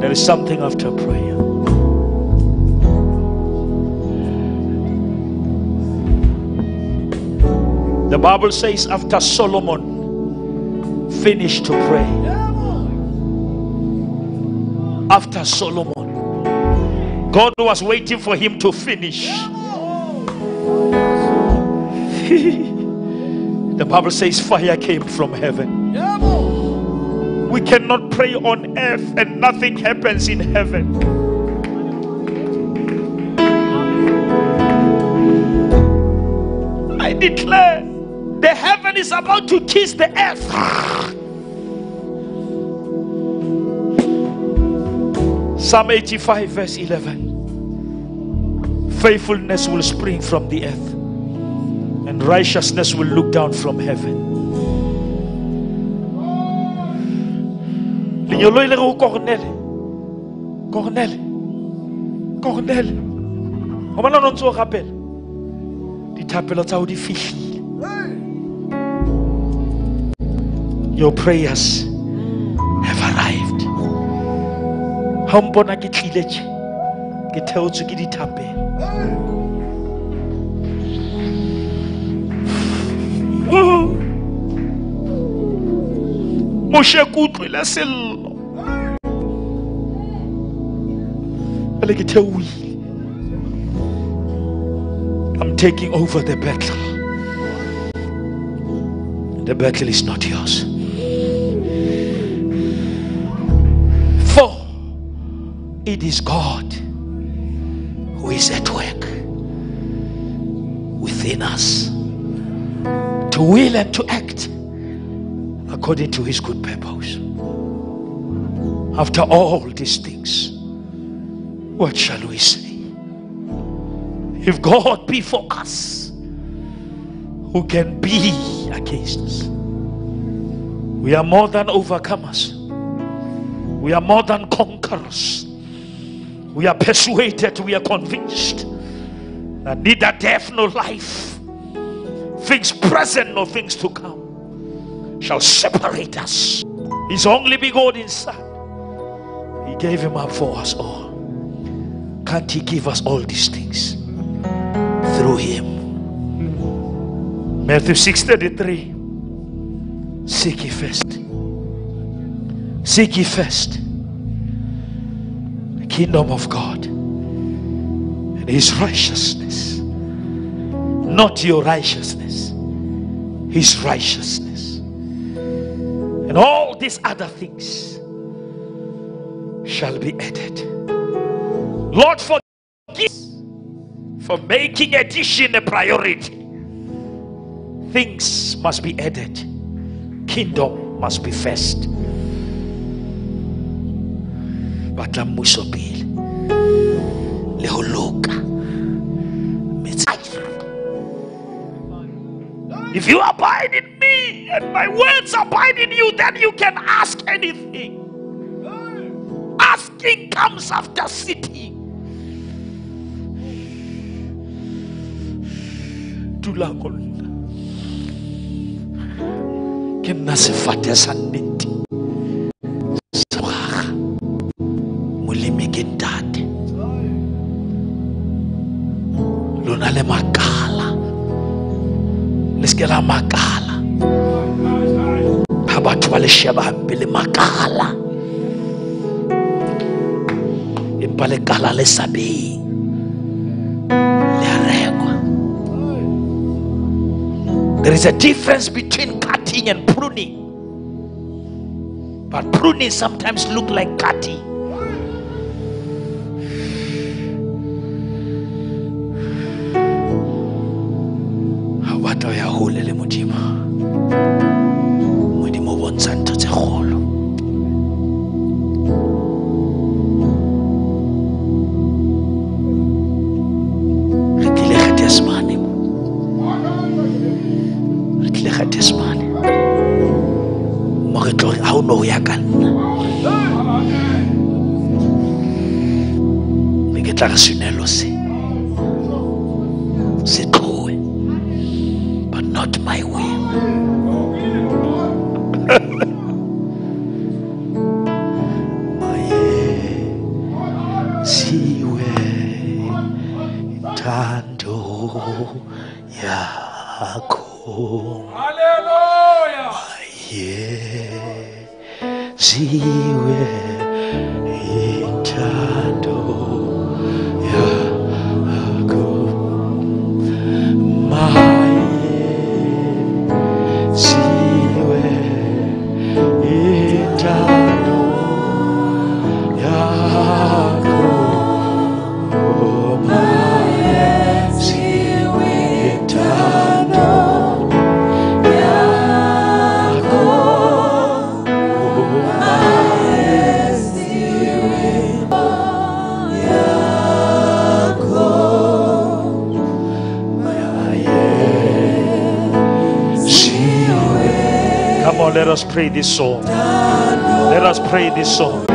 There is something after prayer. The Bible says, after Solomon finished to pray, after Solomon, God was waiting for him to finish. (laughs) the Bible says, fire came from heaven We cannot pray on earth and nothing happens in heaven. I declare the heaven is about to kiss the earth. Psalm 85, verse 11. Faithfulness will spring from the earth, and righteousness will look down from heaven. lenyalo e le go kornele kornele kornele go bona no ntse o your prayers have arrived. Ga mpona ke tlile tše ke theotswe ke dithapelo mošeko o tlwile sello ke I'm taking over the battle. The battle is not yours. For it is God who is at work within us to will and to act according to his good purpose. After all these things, what shall we say? If God be for us, who can be against us? We are more than overcomers. We are more than conquerors. We are persuaded, we are convinced that neither death nor life, things present nor things to come, shall separate us. His only begotten Son, He gave Him up for us all. Can't He give us all these things? through him. Matthew 6:33. Seek ye first. Seek ye first the kingdom of God and his righteousness. Not your righteousness, his righteousness. And all these other things shall be added. Lord, forgive for making addition a priority. Things must be added, kingdom must be first. le if you abide in me and my words abide in you then you can ask anything. Asking comes after sitting. Nna ke nna sefate sa there is a difference between cutting and pruning. But pruning sometimes look like cutting pray this song. Let us pray this song.